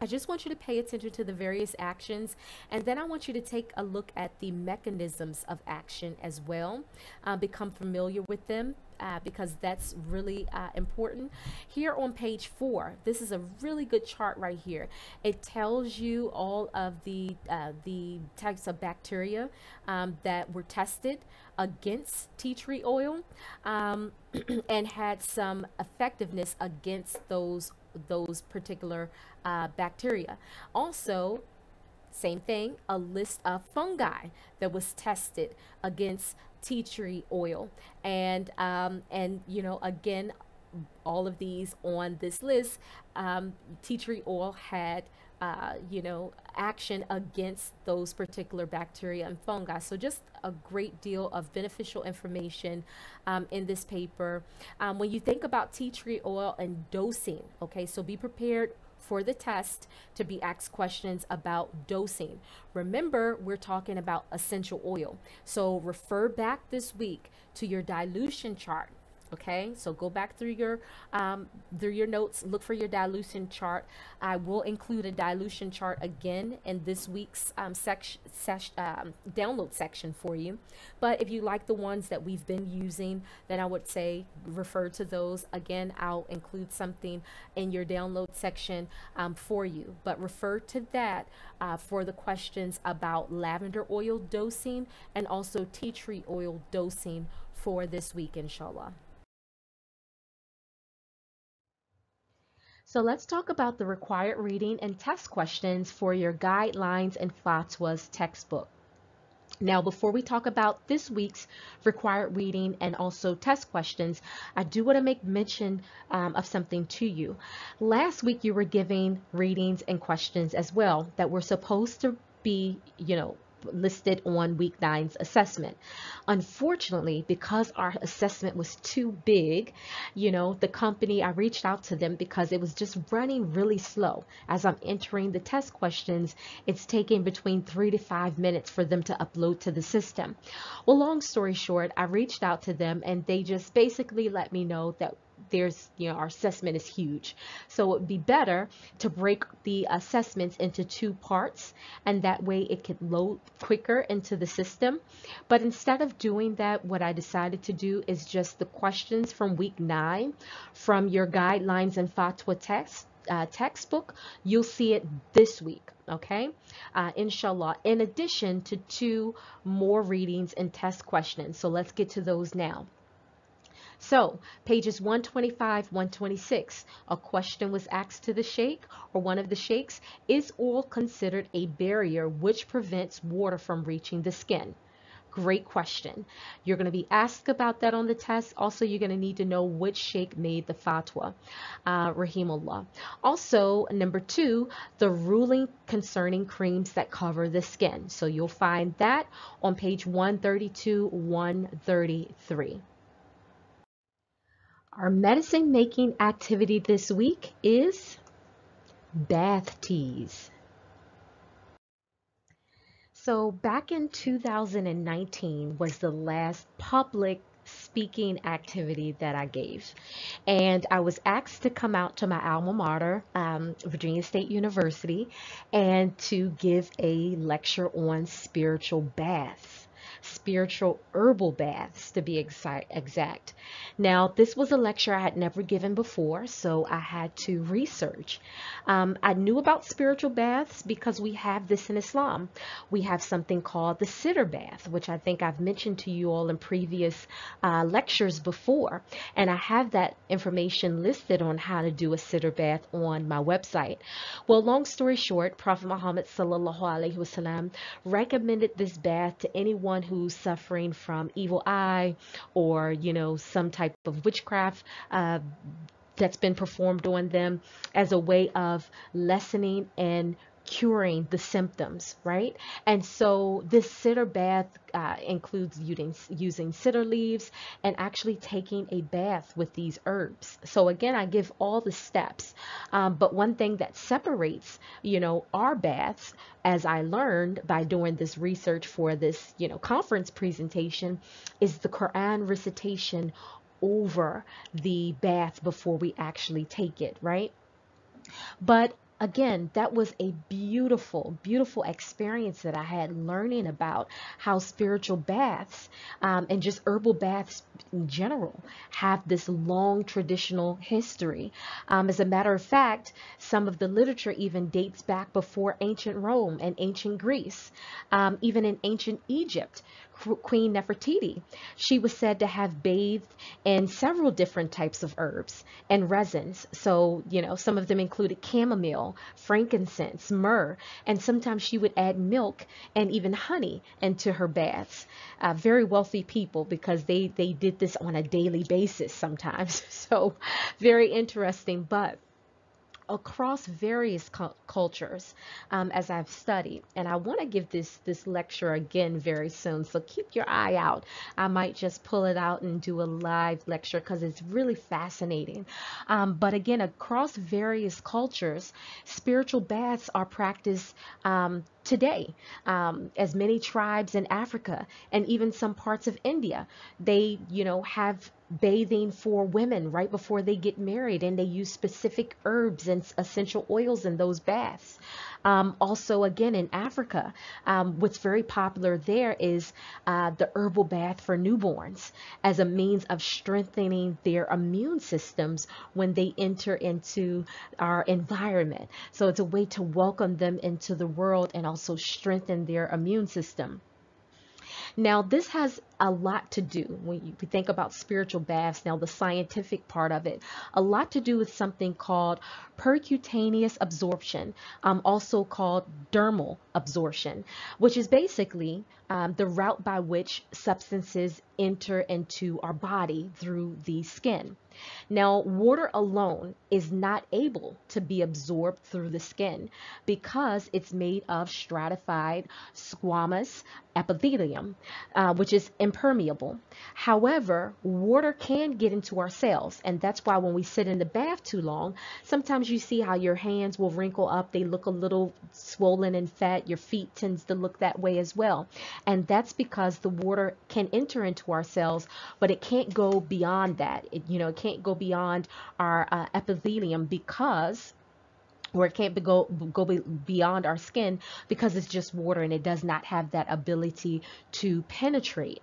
I just want you to pay attention to the various actions and then I want you to take a look at the mechanisms of action as well. Uh, become familiar with them uh, because that's really uh, important. Here on page four, this is a really good chart right here. It tells you all of the uh, the types of bacteria um, that were tested against tea tree oil um, and had some effectiveness against those those particular uh, bacteria. Also, same thing, a list of fungi that was tested against tea tree oil. And, um, and you know, again, all of these on this list, um, tea tree oil had uh, you know, action against those particular bacteria and fungi. So just a great deal of beneficial information um, in this paper. Um, when you think about tea tree oil and dosing, okay, so be prepared for the test to be asked questions about dosing. Remember, we're talking about essential oil. So refer back this week to your dilution chart okay? So go back through your um, through your notes look for your dilution chart. I will include a dilution chart again in this week's um, section um, download section for you. But if you like the ones that we've been using then I would say refer to those. Again I'll include something in your download section um, for you. But refer to that uh, for the questions about lavender oil dosing and also tea tree oil dosing for this week inshallah So let's talk about the required reading and test questions for your guidelines and fatwas textbook. Now, before we talk about this week's required reading and also test questions, I do want to make mention um, of something to you. Last week, you were giving readings and questions as well that were supposed to be, you know, listed on week nine's assessment. Unfortunately, because our assessment was too big, you know, the company, I reached out to them because it was just running really slow. As I'm entering the test questions, it's taking between three to five minutes for them to upload to the system. Well, long story short, I reached out to them and they just basically let me know that there's, you know, our assessment is huge. So it would be better to break the assessments into two parts and that way it could load quicker into the system. But instead of doing that, what I decided to do is just the questions from week nine from your guidelines and fatwa text uh, textbook, you'll see it this week, okay? Uh, inshallah, in addition to two more readings and test questions. So let's get to those now. So, pages 125, 126, a question was asked to the sheikh or one of the sheikhs, is oil considered a barrier which prevents water from reaching the skin? Great question. You're going to be asked about that on the test. Also, you're going to need to know which sheikh made the fatwa, uh, rahimullah. Also, number two, the ruling concerning creams that cover the skin. So you'll find that on page 132, 133. Our medicine making activity this week is bath teas. So back in 2019 was the last public speaking activity that I gave. And I was asked to come out to my alma mater, um, Virginia State University, and to give a lecture on spiritual baths spiritual herbal baths to be exact. Now, this was a lecture I had never given before, so I had to research. Um, I knew about spiritual baths because we have this in Islam. We have something called the sidr bath, which I think I've mentioned to you all in previous uh, lectures before. And I have that information listed on how to do a sidr bath on my website. Well, long story short, Prophet Muhammad sallallahu alaihi wasallam recommended this bath to anyone who's suffering from evil eye or, you know, some type of witchcraft uh, that's been performed on them as a way of lessening and curing the symptoms, right? And so this sidr bath uh, includes using, using sidr leaves and actually taking a bath with these herbs. So again, I give all the steps. Um, but one thing that separates, you know, our baths, as I learned by doing this research for this, you know, conference presentation, is the Quran recitation over the bath before we actually take it, right? But again, that was a beautiful, beautiful experience that I had learning about how spiritual baths um, and just herbal baths in general have this long traditional history. Um, as a matter of fact, some of the literature even dates back before ancient Rome and ancient Greece, um, even in ancient Egypt. Queen Nefertiti. She was said to have bathed in several different types of herbs and resins. So, you know, some of them included chamomile, frankincense, myrrh, and sometimes she would add milk and even honey into her baths. Uh, very wealthy people because they, they did this on a daily basis sometimes. So, very interesting. But across various cu cultures um, as I've studied. And I want to give this, this lecture again very soon. So keep your eye out. I might just pull it out and do a live lecture because it's really fascinating. Um, but again, across various cultures, spiritual baths are practiced um, today um, as many tribes in Africa and even some parts of India they you know have bathing for women right before they get married and they use specific herbs and essential oils in those baths um, also, again, in Africa, um, what's very popular there is uh, the herbal bath for newborns as a means of strengthening their immune systems when they enter into our environment. So it's a way to welcome them into the world and also strengthen their immune system. Now, this has a lot to do. When you think about spiritual baths now the scientific part of it a lot to do with something called percutaneous absorption um, also called dermal absorption which is basically um, the route by which substances enter into our body through the skin. Now, water alone is not able to be absorbed through the skin because it's made of stratified squamous epithelium, uh, which is impermeable. However, water can get into our cells, and that's why when we sit in the bath too long, sometimes you see how your hands will wrinkle up, they look a little swollen and fat, your feet tends to look that way as well. And that's because the water can enter into our cells, but it can't go beyond that. It, you know, it can't go beyond our uh, epithelium because or it can't be go go beyond our skin because it's just water and it does not have that ability to penetrate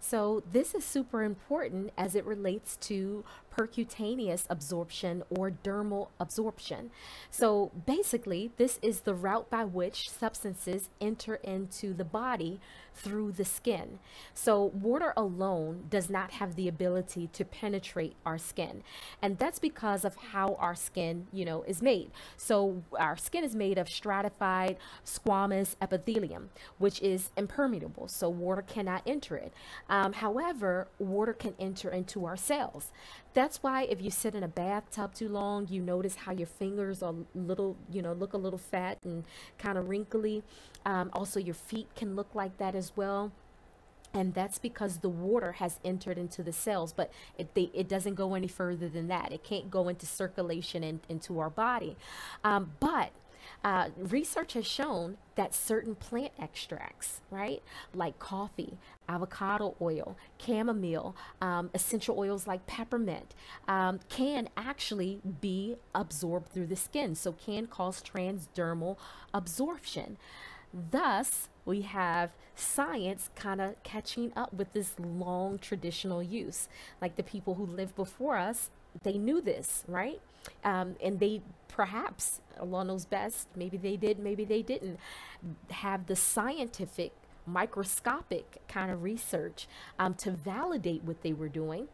so this is super important as it relates to percutaneous absorption or dermal absorption. So basically, this is the route by which substances enter into the body through the skin. So water alone does not have the ability to penetrate our skin. And that's because of how our skin, you know, is made. So our skin is made of stratified squamous epithelium, which is impermeable. So water cannot enter it. Um, however, water can enter into our cells. That's why if you sit in a bathtub too long, you notice how your fingers are little, you know, look a little fat and kind of wrinkly. Um, also, your feet can look like that as well. And that's because the water has entered into the cells but it, they, it doesn't go any further than that. It can't go into circulation and into our body. Um, but uh, research has shown that certain plant extracts, right, like coffee, avocado oil, chamomile, um, essential oils like peppermint, um, can actually be absorbed through the skin, so can cause transdermal absorption. Thus, we have science kind of catching up with this long traditional use. Like the people who lived before us, they knew this, right? Um, and they perhaps, Allah knows best, maybe they did, maybe they didn't, have the scientific, microscopic kind of research um, to validate what they were doing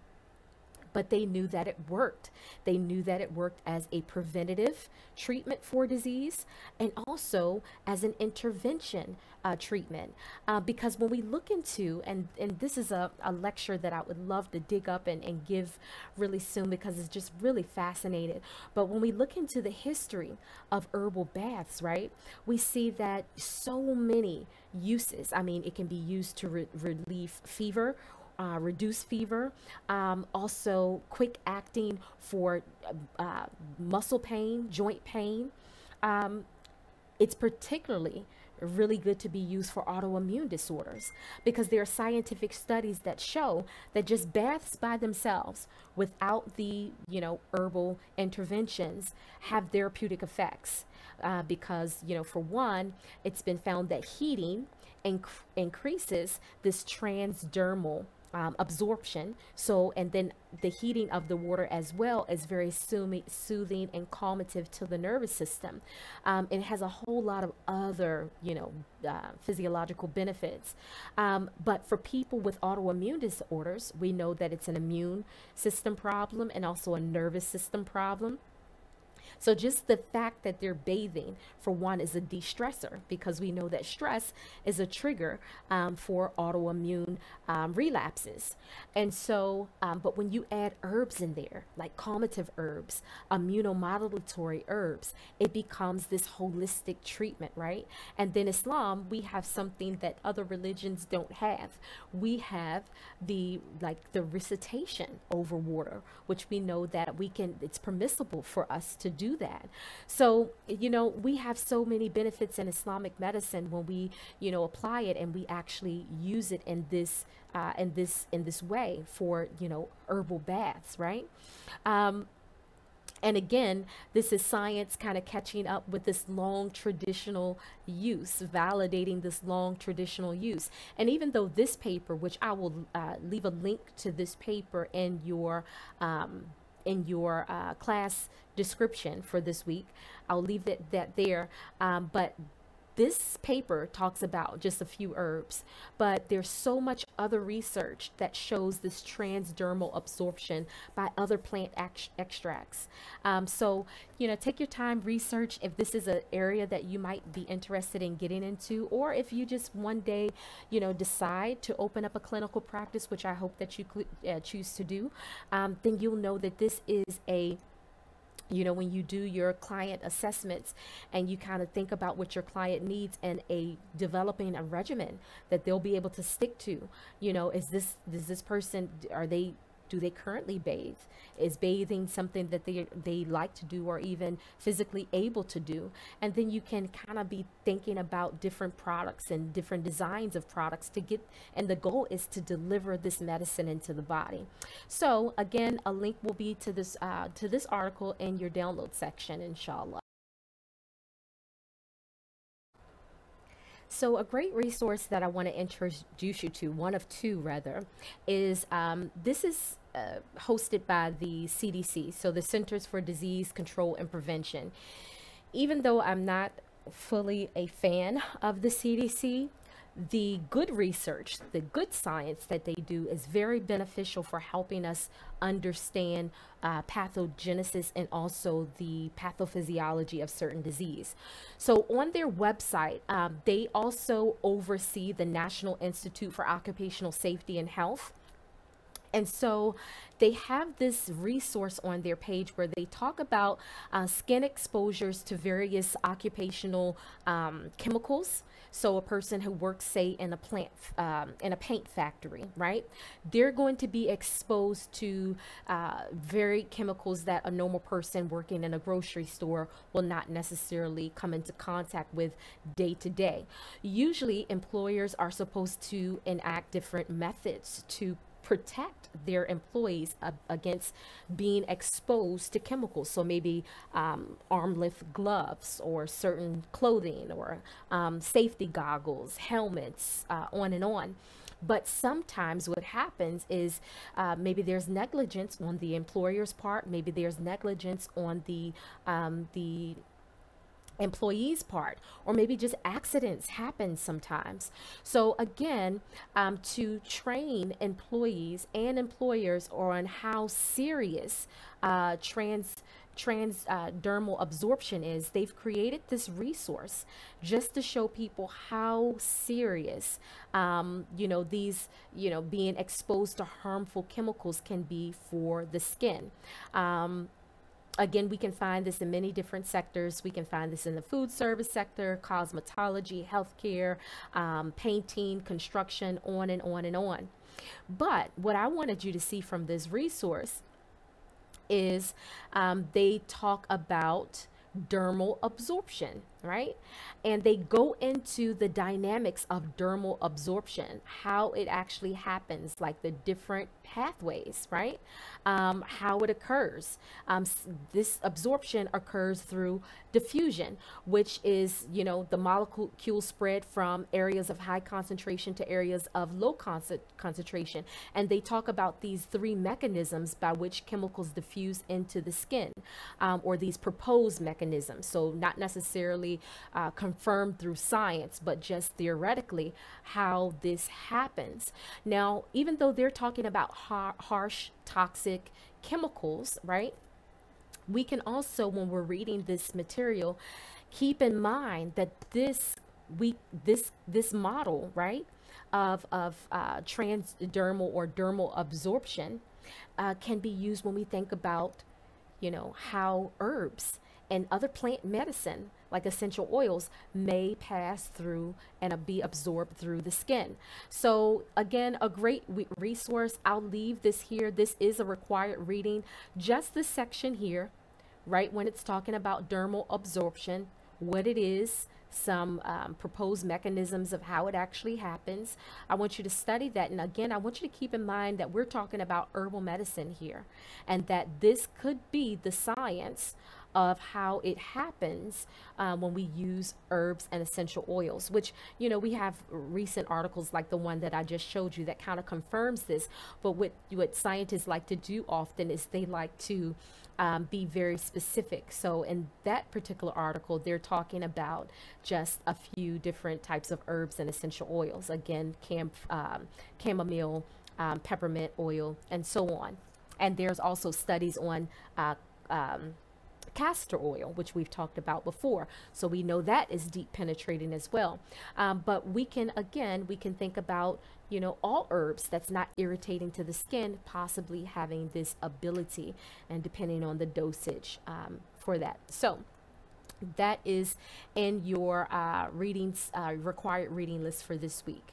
but they knew that it worked. They knew that it worked as a preventative treatment for disease and also as an intervention uh, treatment. Uh, because when we look into, and, and this is a, a lecture that I would love to dig up and, and give really soon because it's just really fascinating. But when we look into the history of herbal baths, right, we see that so many uses. I mean, it can be used to re relieve fever uh, reduce fever, um, also quick acting for uh, muscle pain, joint pain. Um, it's particularly really good to be used for autoimmune disorders because there are scientific studies that show that just baths by themselves without the you know herbal interventions have therapeutic effects uh, because you know for one it's been found that heating inc- increases this transdermal um, absorption. So, and then the heating of the water as well is very soothing and calmative to the nervous system. Um, it has a whole lot of other, you know, uh, physiological benefits. Um, but for people with autoimmune disorders, we know that it's an immune system problem and also a nervous system problem. So just the fact that they're bathing, for one, is a de-stressor because we know that stress is a trigger um, for autoimmune um, relapses. And so, um, but when you add herbs in there, like calmative herbs, immunomodulatory herbs, it becomes this holistic treatment, right? And then Islam, we have something that other religions don't have. We have the, like the recitation over water, which we know that we can, it's permissible for us to do that. So, you know, we have so many benefits in Islamic medicine when we, you know, apply it and we actually use it in this uh, in this in this way for you know herbal baths, right? Um, and again, this is science kind of catching up with this long traditional use, validating this long traditional use. And even though this paper, which I will uh, leave a link to this paper in your um, in your uh, class description for this week. I'll leave that, that there. Um, but this paper talks about just a few herbs, but there's so much other research that shows this transdermal absorption by other plant ex- extracts. Um, so, you know, take your time, research if this is an area that you might be interested in getting into, or if you just one day, you know, decide to open up a clinical practice, which I hope that you uh, choose to do, um, then you'll know that this is a you know when you do your client assessments and you kind of think about what your client needs and a developing a regimen that they'll be able to stick to you know is this does this person are they do they currently bathe? Is bathing something that they they like to do or even physically able to do? And then you can kind of be thinking about different products and different designs of products to get and the goal is to deliver this medicine into the body. So again, a link will be to this uh, to this article in your download section, inshallah. So, a great resource that I want to introduce you to, one of two rather, is um, this is uh, hosted by the CDC, so the Centers for Disease Control and Prevention. Even though I'm not fully a fan of the CDC, the good research, the good science that they do is very beneficial for helping us understand uh, pathogenesis and also the pathophysiology of certain disease. So on their website, um, they also oversee the National Institute for Occupational Safety and Health. And so they have this resource on their page where they talk about uh, skin exposures to various occupational um, chemicals. So a person who works, say, in a plant, um, in a paint factory, right? They're going to be exposed to uh, very chemicals that a normal person working in a grocery store will not necessarily come into contact with day to day. Usually, employers are supposed to enact different methods to protect their employees uh, against being exposed to chemicals. So maybe um, arm lift gloves or certain clothing or um, safety goggles, helmets, uh, on and on. But sometimes what happens is uh, maybe there's negligence on the employer's part. Maybe there's negligence on the um, the employees part or maybe just accidents happen sometimes. So again um, to train employees and employers on how serious uh, trans transdermal uh, absorption is they've created this resource just to show people how serious um, you know these you know being exposed to harmful chemicals can be for the skin. Um, Again, we can find this in many different sectors. We can find this in the food service sector, cosmetology, healthcare, um, painting, construction, on and on and on. But what I wanted you to see from this resource is um, they talk about dermal absorption, right? And they go into the dynamics of dermal absorption, how it actually happens, like the different pathways, right? Um, how it occurs. Um, this absorption occurs through diffusion, which is, you know, the molecule spread from areas of high concentration to areas of low con concentration. And they talk about these three mechanisms by which chemicals diffuse into the skin, um, or these proposed mechanisms. So not necessarily uh, confirmed through science, but just theoretically how this happens. Now, even though they're talking about har harsh, toxic chemicals, right? We can also, when we're reading this material, keep in mind that this we this this model, right, of of uh, transdermal or dermal absorption uh, can be used when we think about, you know, how herbs and other plant medicine like essential oils may pass through and be absorbed through the skin. So again, a great resource. I'll leave this here. This is a required reading. Just this section here, right when it's talking about dermal absorption, what it is, some um, proposed mechanisms of how it actually happens. I want you to study that. And again, I want you to keep in mind that we're talking about herbal medicine here and that this could be the science of how it happens uh, when we use herbs and essential oils, which, you know, we have recent articles like the one that I just showed you that kind of confirms this. But what, what scientists like to do often is they like to um, be very specific. So in that particular article, they're talking about just a few different types of herbs and essential oils. Again, cam, um, chamomile, um, peppermint oil, and so on. And there's also studies on uh, um, castor oil, which we've talked about before. So we know that is deep penetrating as well. Um, but we can, again, we can think about, you know, all herbs that's not irritating to the skin, possibly having this ability and depending on the dosage um, for that. So that is in your uh, readings, uh, required reading list for this week.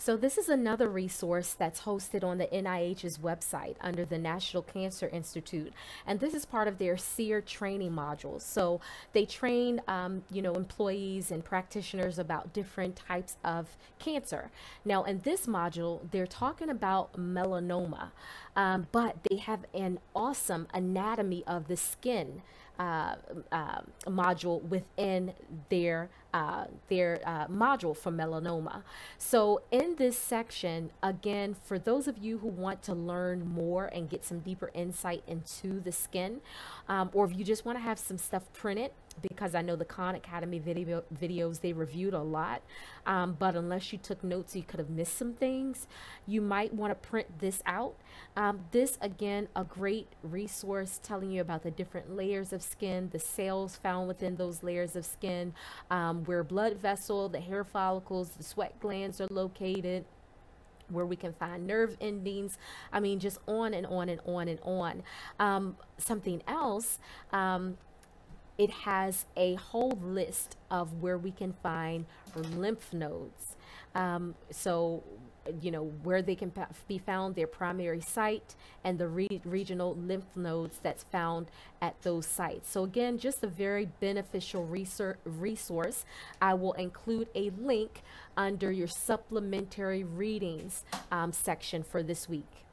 So, this is another resource that's hosted on the NIH's website under the National Cancer Institute. And this is part of their SEER training modules. So, they train, um, you know, employees and practitioners about different types of cancer. Now, in this module, they're talking about melanoma, um, but they have an awesome anatomy of the skin uh, uh, module within their uh, their uh, module for melanoma. So in this section, again, for those of you who want to learn more and get some deeper insight into the skin, um, or if you just want to have some stuff printed, because I know the Khan Academy video videos they reviewed a lot, um, but unless you took notes, you could have missed some things. You might want to print this out. Um, this again, a great resource telling you about the different layers of skin, the cells found within those layers of skin, um, where blood vessel, the hair follicles, the sweat glands are located where we can find nerve endings. I mean, just on and on and on and on. Um, something else, um, it has a whole list of where we can find lymph nodes. Um, so, you know, where they can be found, their primary site, and the re regional lymph nodes that's found at those sites. So again, just a very beneficial resource. I will include a link under your supplementary readings um, section for this week.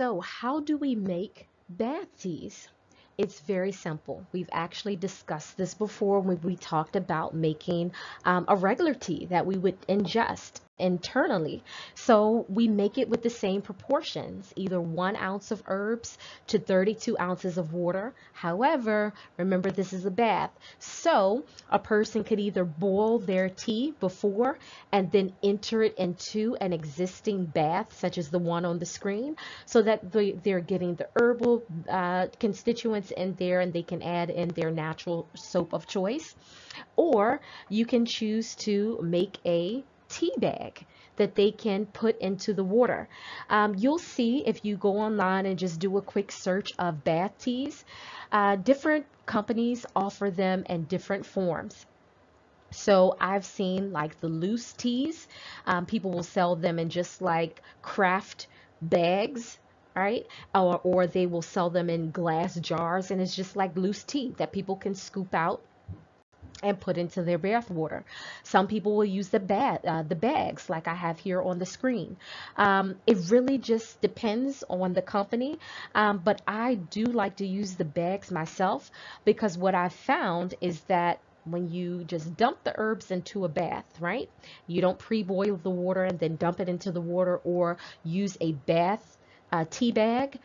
So how do we make bath teas? It's very simple. We've actually discussed this before when we talked about making um, a regular tea that we would ingest internally. So we make it with the same proportions, either one ounce of herbs to 32 ounces of water. However, remember this is a bath. So a person could either boil their tea before and then enter it into an existing bath, such as the one on the screen, so that they're getting the herbal uh, constituents in there and they can add in their natural soap of choice. Or you can choose to make a tea bag that they can put into the water. Um, you'll see if you go online and just do a quick search of bath teas, uh, different companies offer them in different forms. So I've seen like the loose teas, um, people will sell them in just like craft bags right? Or, or they will sell them in glass jars and it's just like loose tea that people can scoop out and put into their bath water. Some people will use the bag, uh, the bags like I have here on the screen. Um, it really just depends on the company, um, but I do like to use the bags myself because what I found is that when you just dump the herbs into a bath, right? You don't pre-boil the water and then dump it into the water or use a bath uh, tea bag.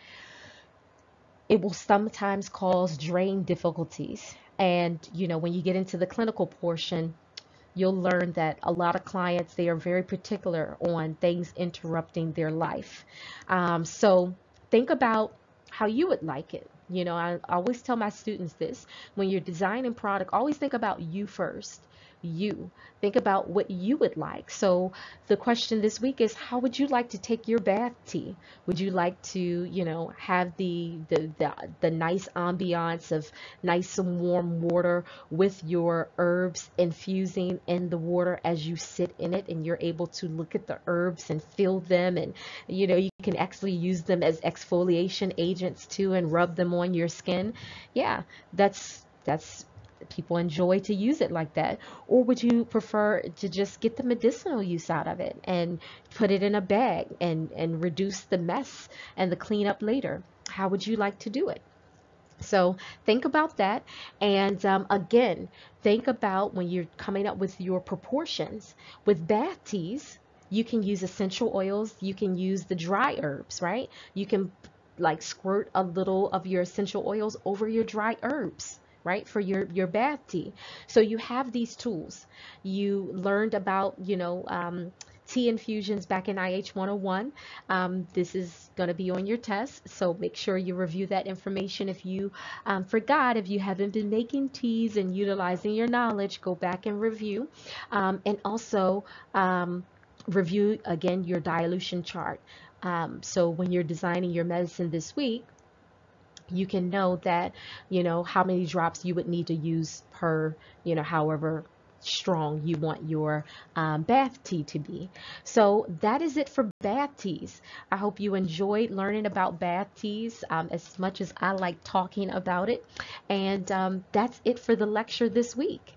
It will sometimes cause drain difficulties and, you know, when you get into the clinical portion, you'll learn that a lot of clients, they are very particular on things interrupting their life. Um, so think about how you would like it. You know, I always tell my students this when you're designing product, always think about you first you. Think about what you would like. So the question this week is how would you like to take your bath tea? Would you like to, you know, have the the the, the nice ambiance of nice and warm water with your herbs infusing in the water as you sit in it and you're able to look at the herbs and feel them and you know you can actually use them as exfoliation agents too and rub them on your skin. Yeah, that's that's people enjoy to use it like that? Or would you prefer to just get the medicinal use out of it and put it in a bag and, and reduce the mess and the cleanup later? How would you like to do it? So think about that. And um, again, think about when you're coming up with your proportions. With bath teas, you can use essential oils. You can use the dry herbs, right? You can like squirt a little of your essential oils over your dry herbs right for your your bath tea. So you have these tools. You learned about you know um, tea infusions back in IH 101 um, this is going to be on your test so make sure you review that information. If you um, forgot if you haven't been making teas and utilizing your knowledge go back and review. Um, and also um, review again your dilution chart. Um, so when you're designing your medicine this week you can know that, you know, how many drops you would need to use per, you know, however strong you want your um, bath tea to be. So that is it for bath teas. I hope you enjoyed learning about bath teas um, as much as I like talking about it. And um, that's it for the lecture this week.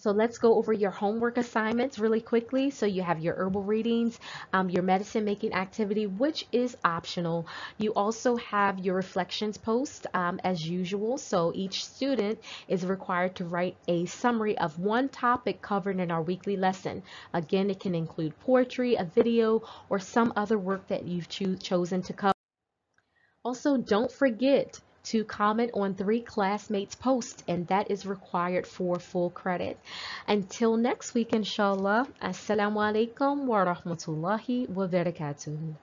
So let's go over your homework assignments really quickly. So you have your herbal readings, um, your medicine making activity, which is optional. You also have your reflections post um, as usual. So each student is required to write a summary of one topic covered in our weekly lesson. Again, it can include poetry, a video, or some other work that you've cho chosen to cover. Also, don't forget to comment on three classmates' posts, and that is required for full credit. Until next week, inshallah, assalamu alaikum wa rahmatullahi wa barakatuh.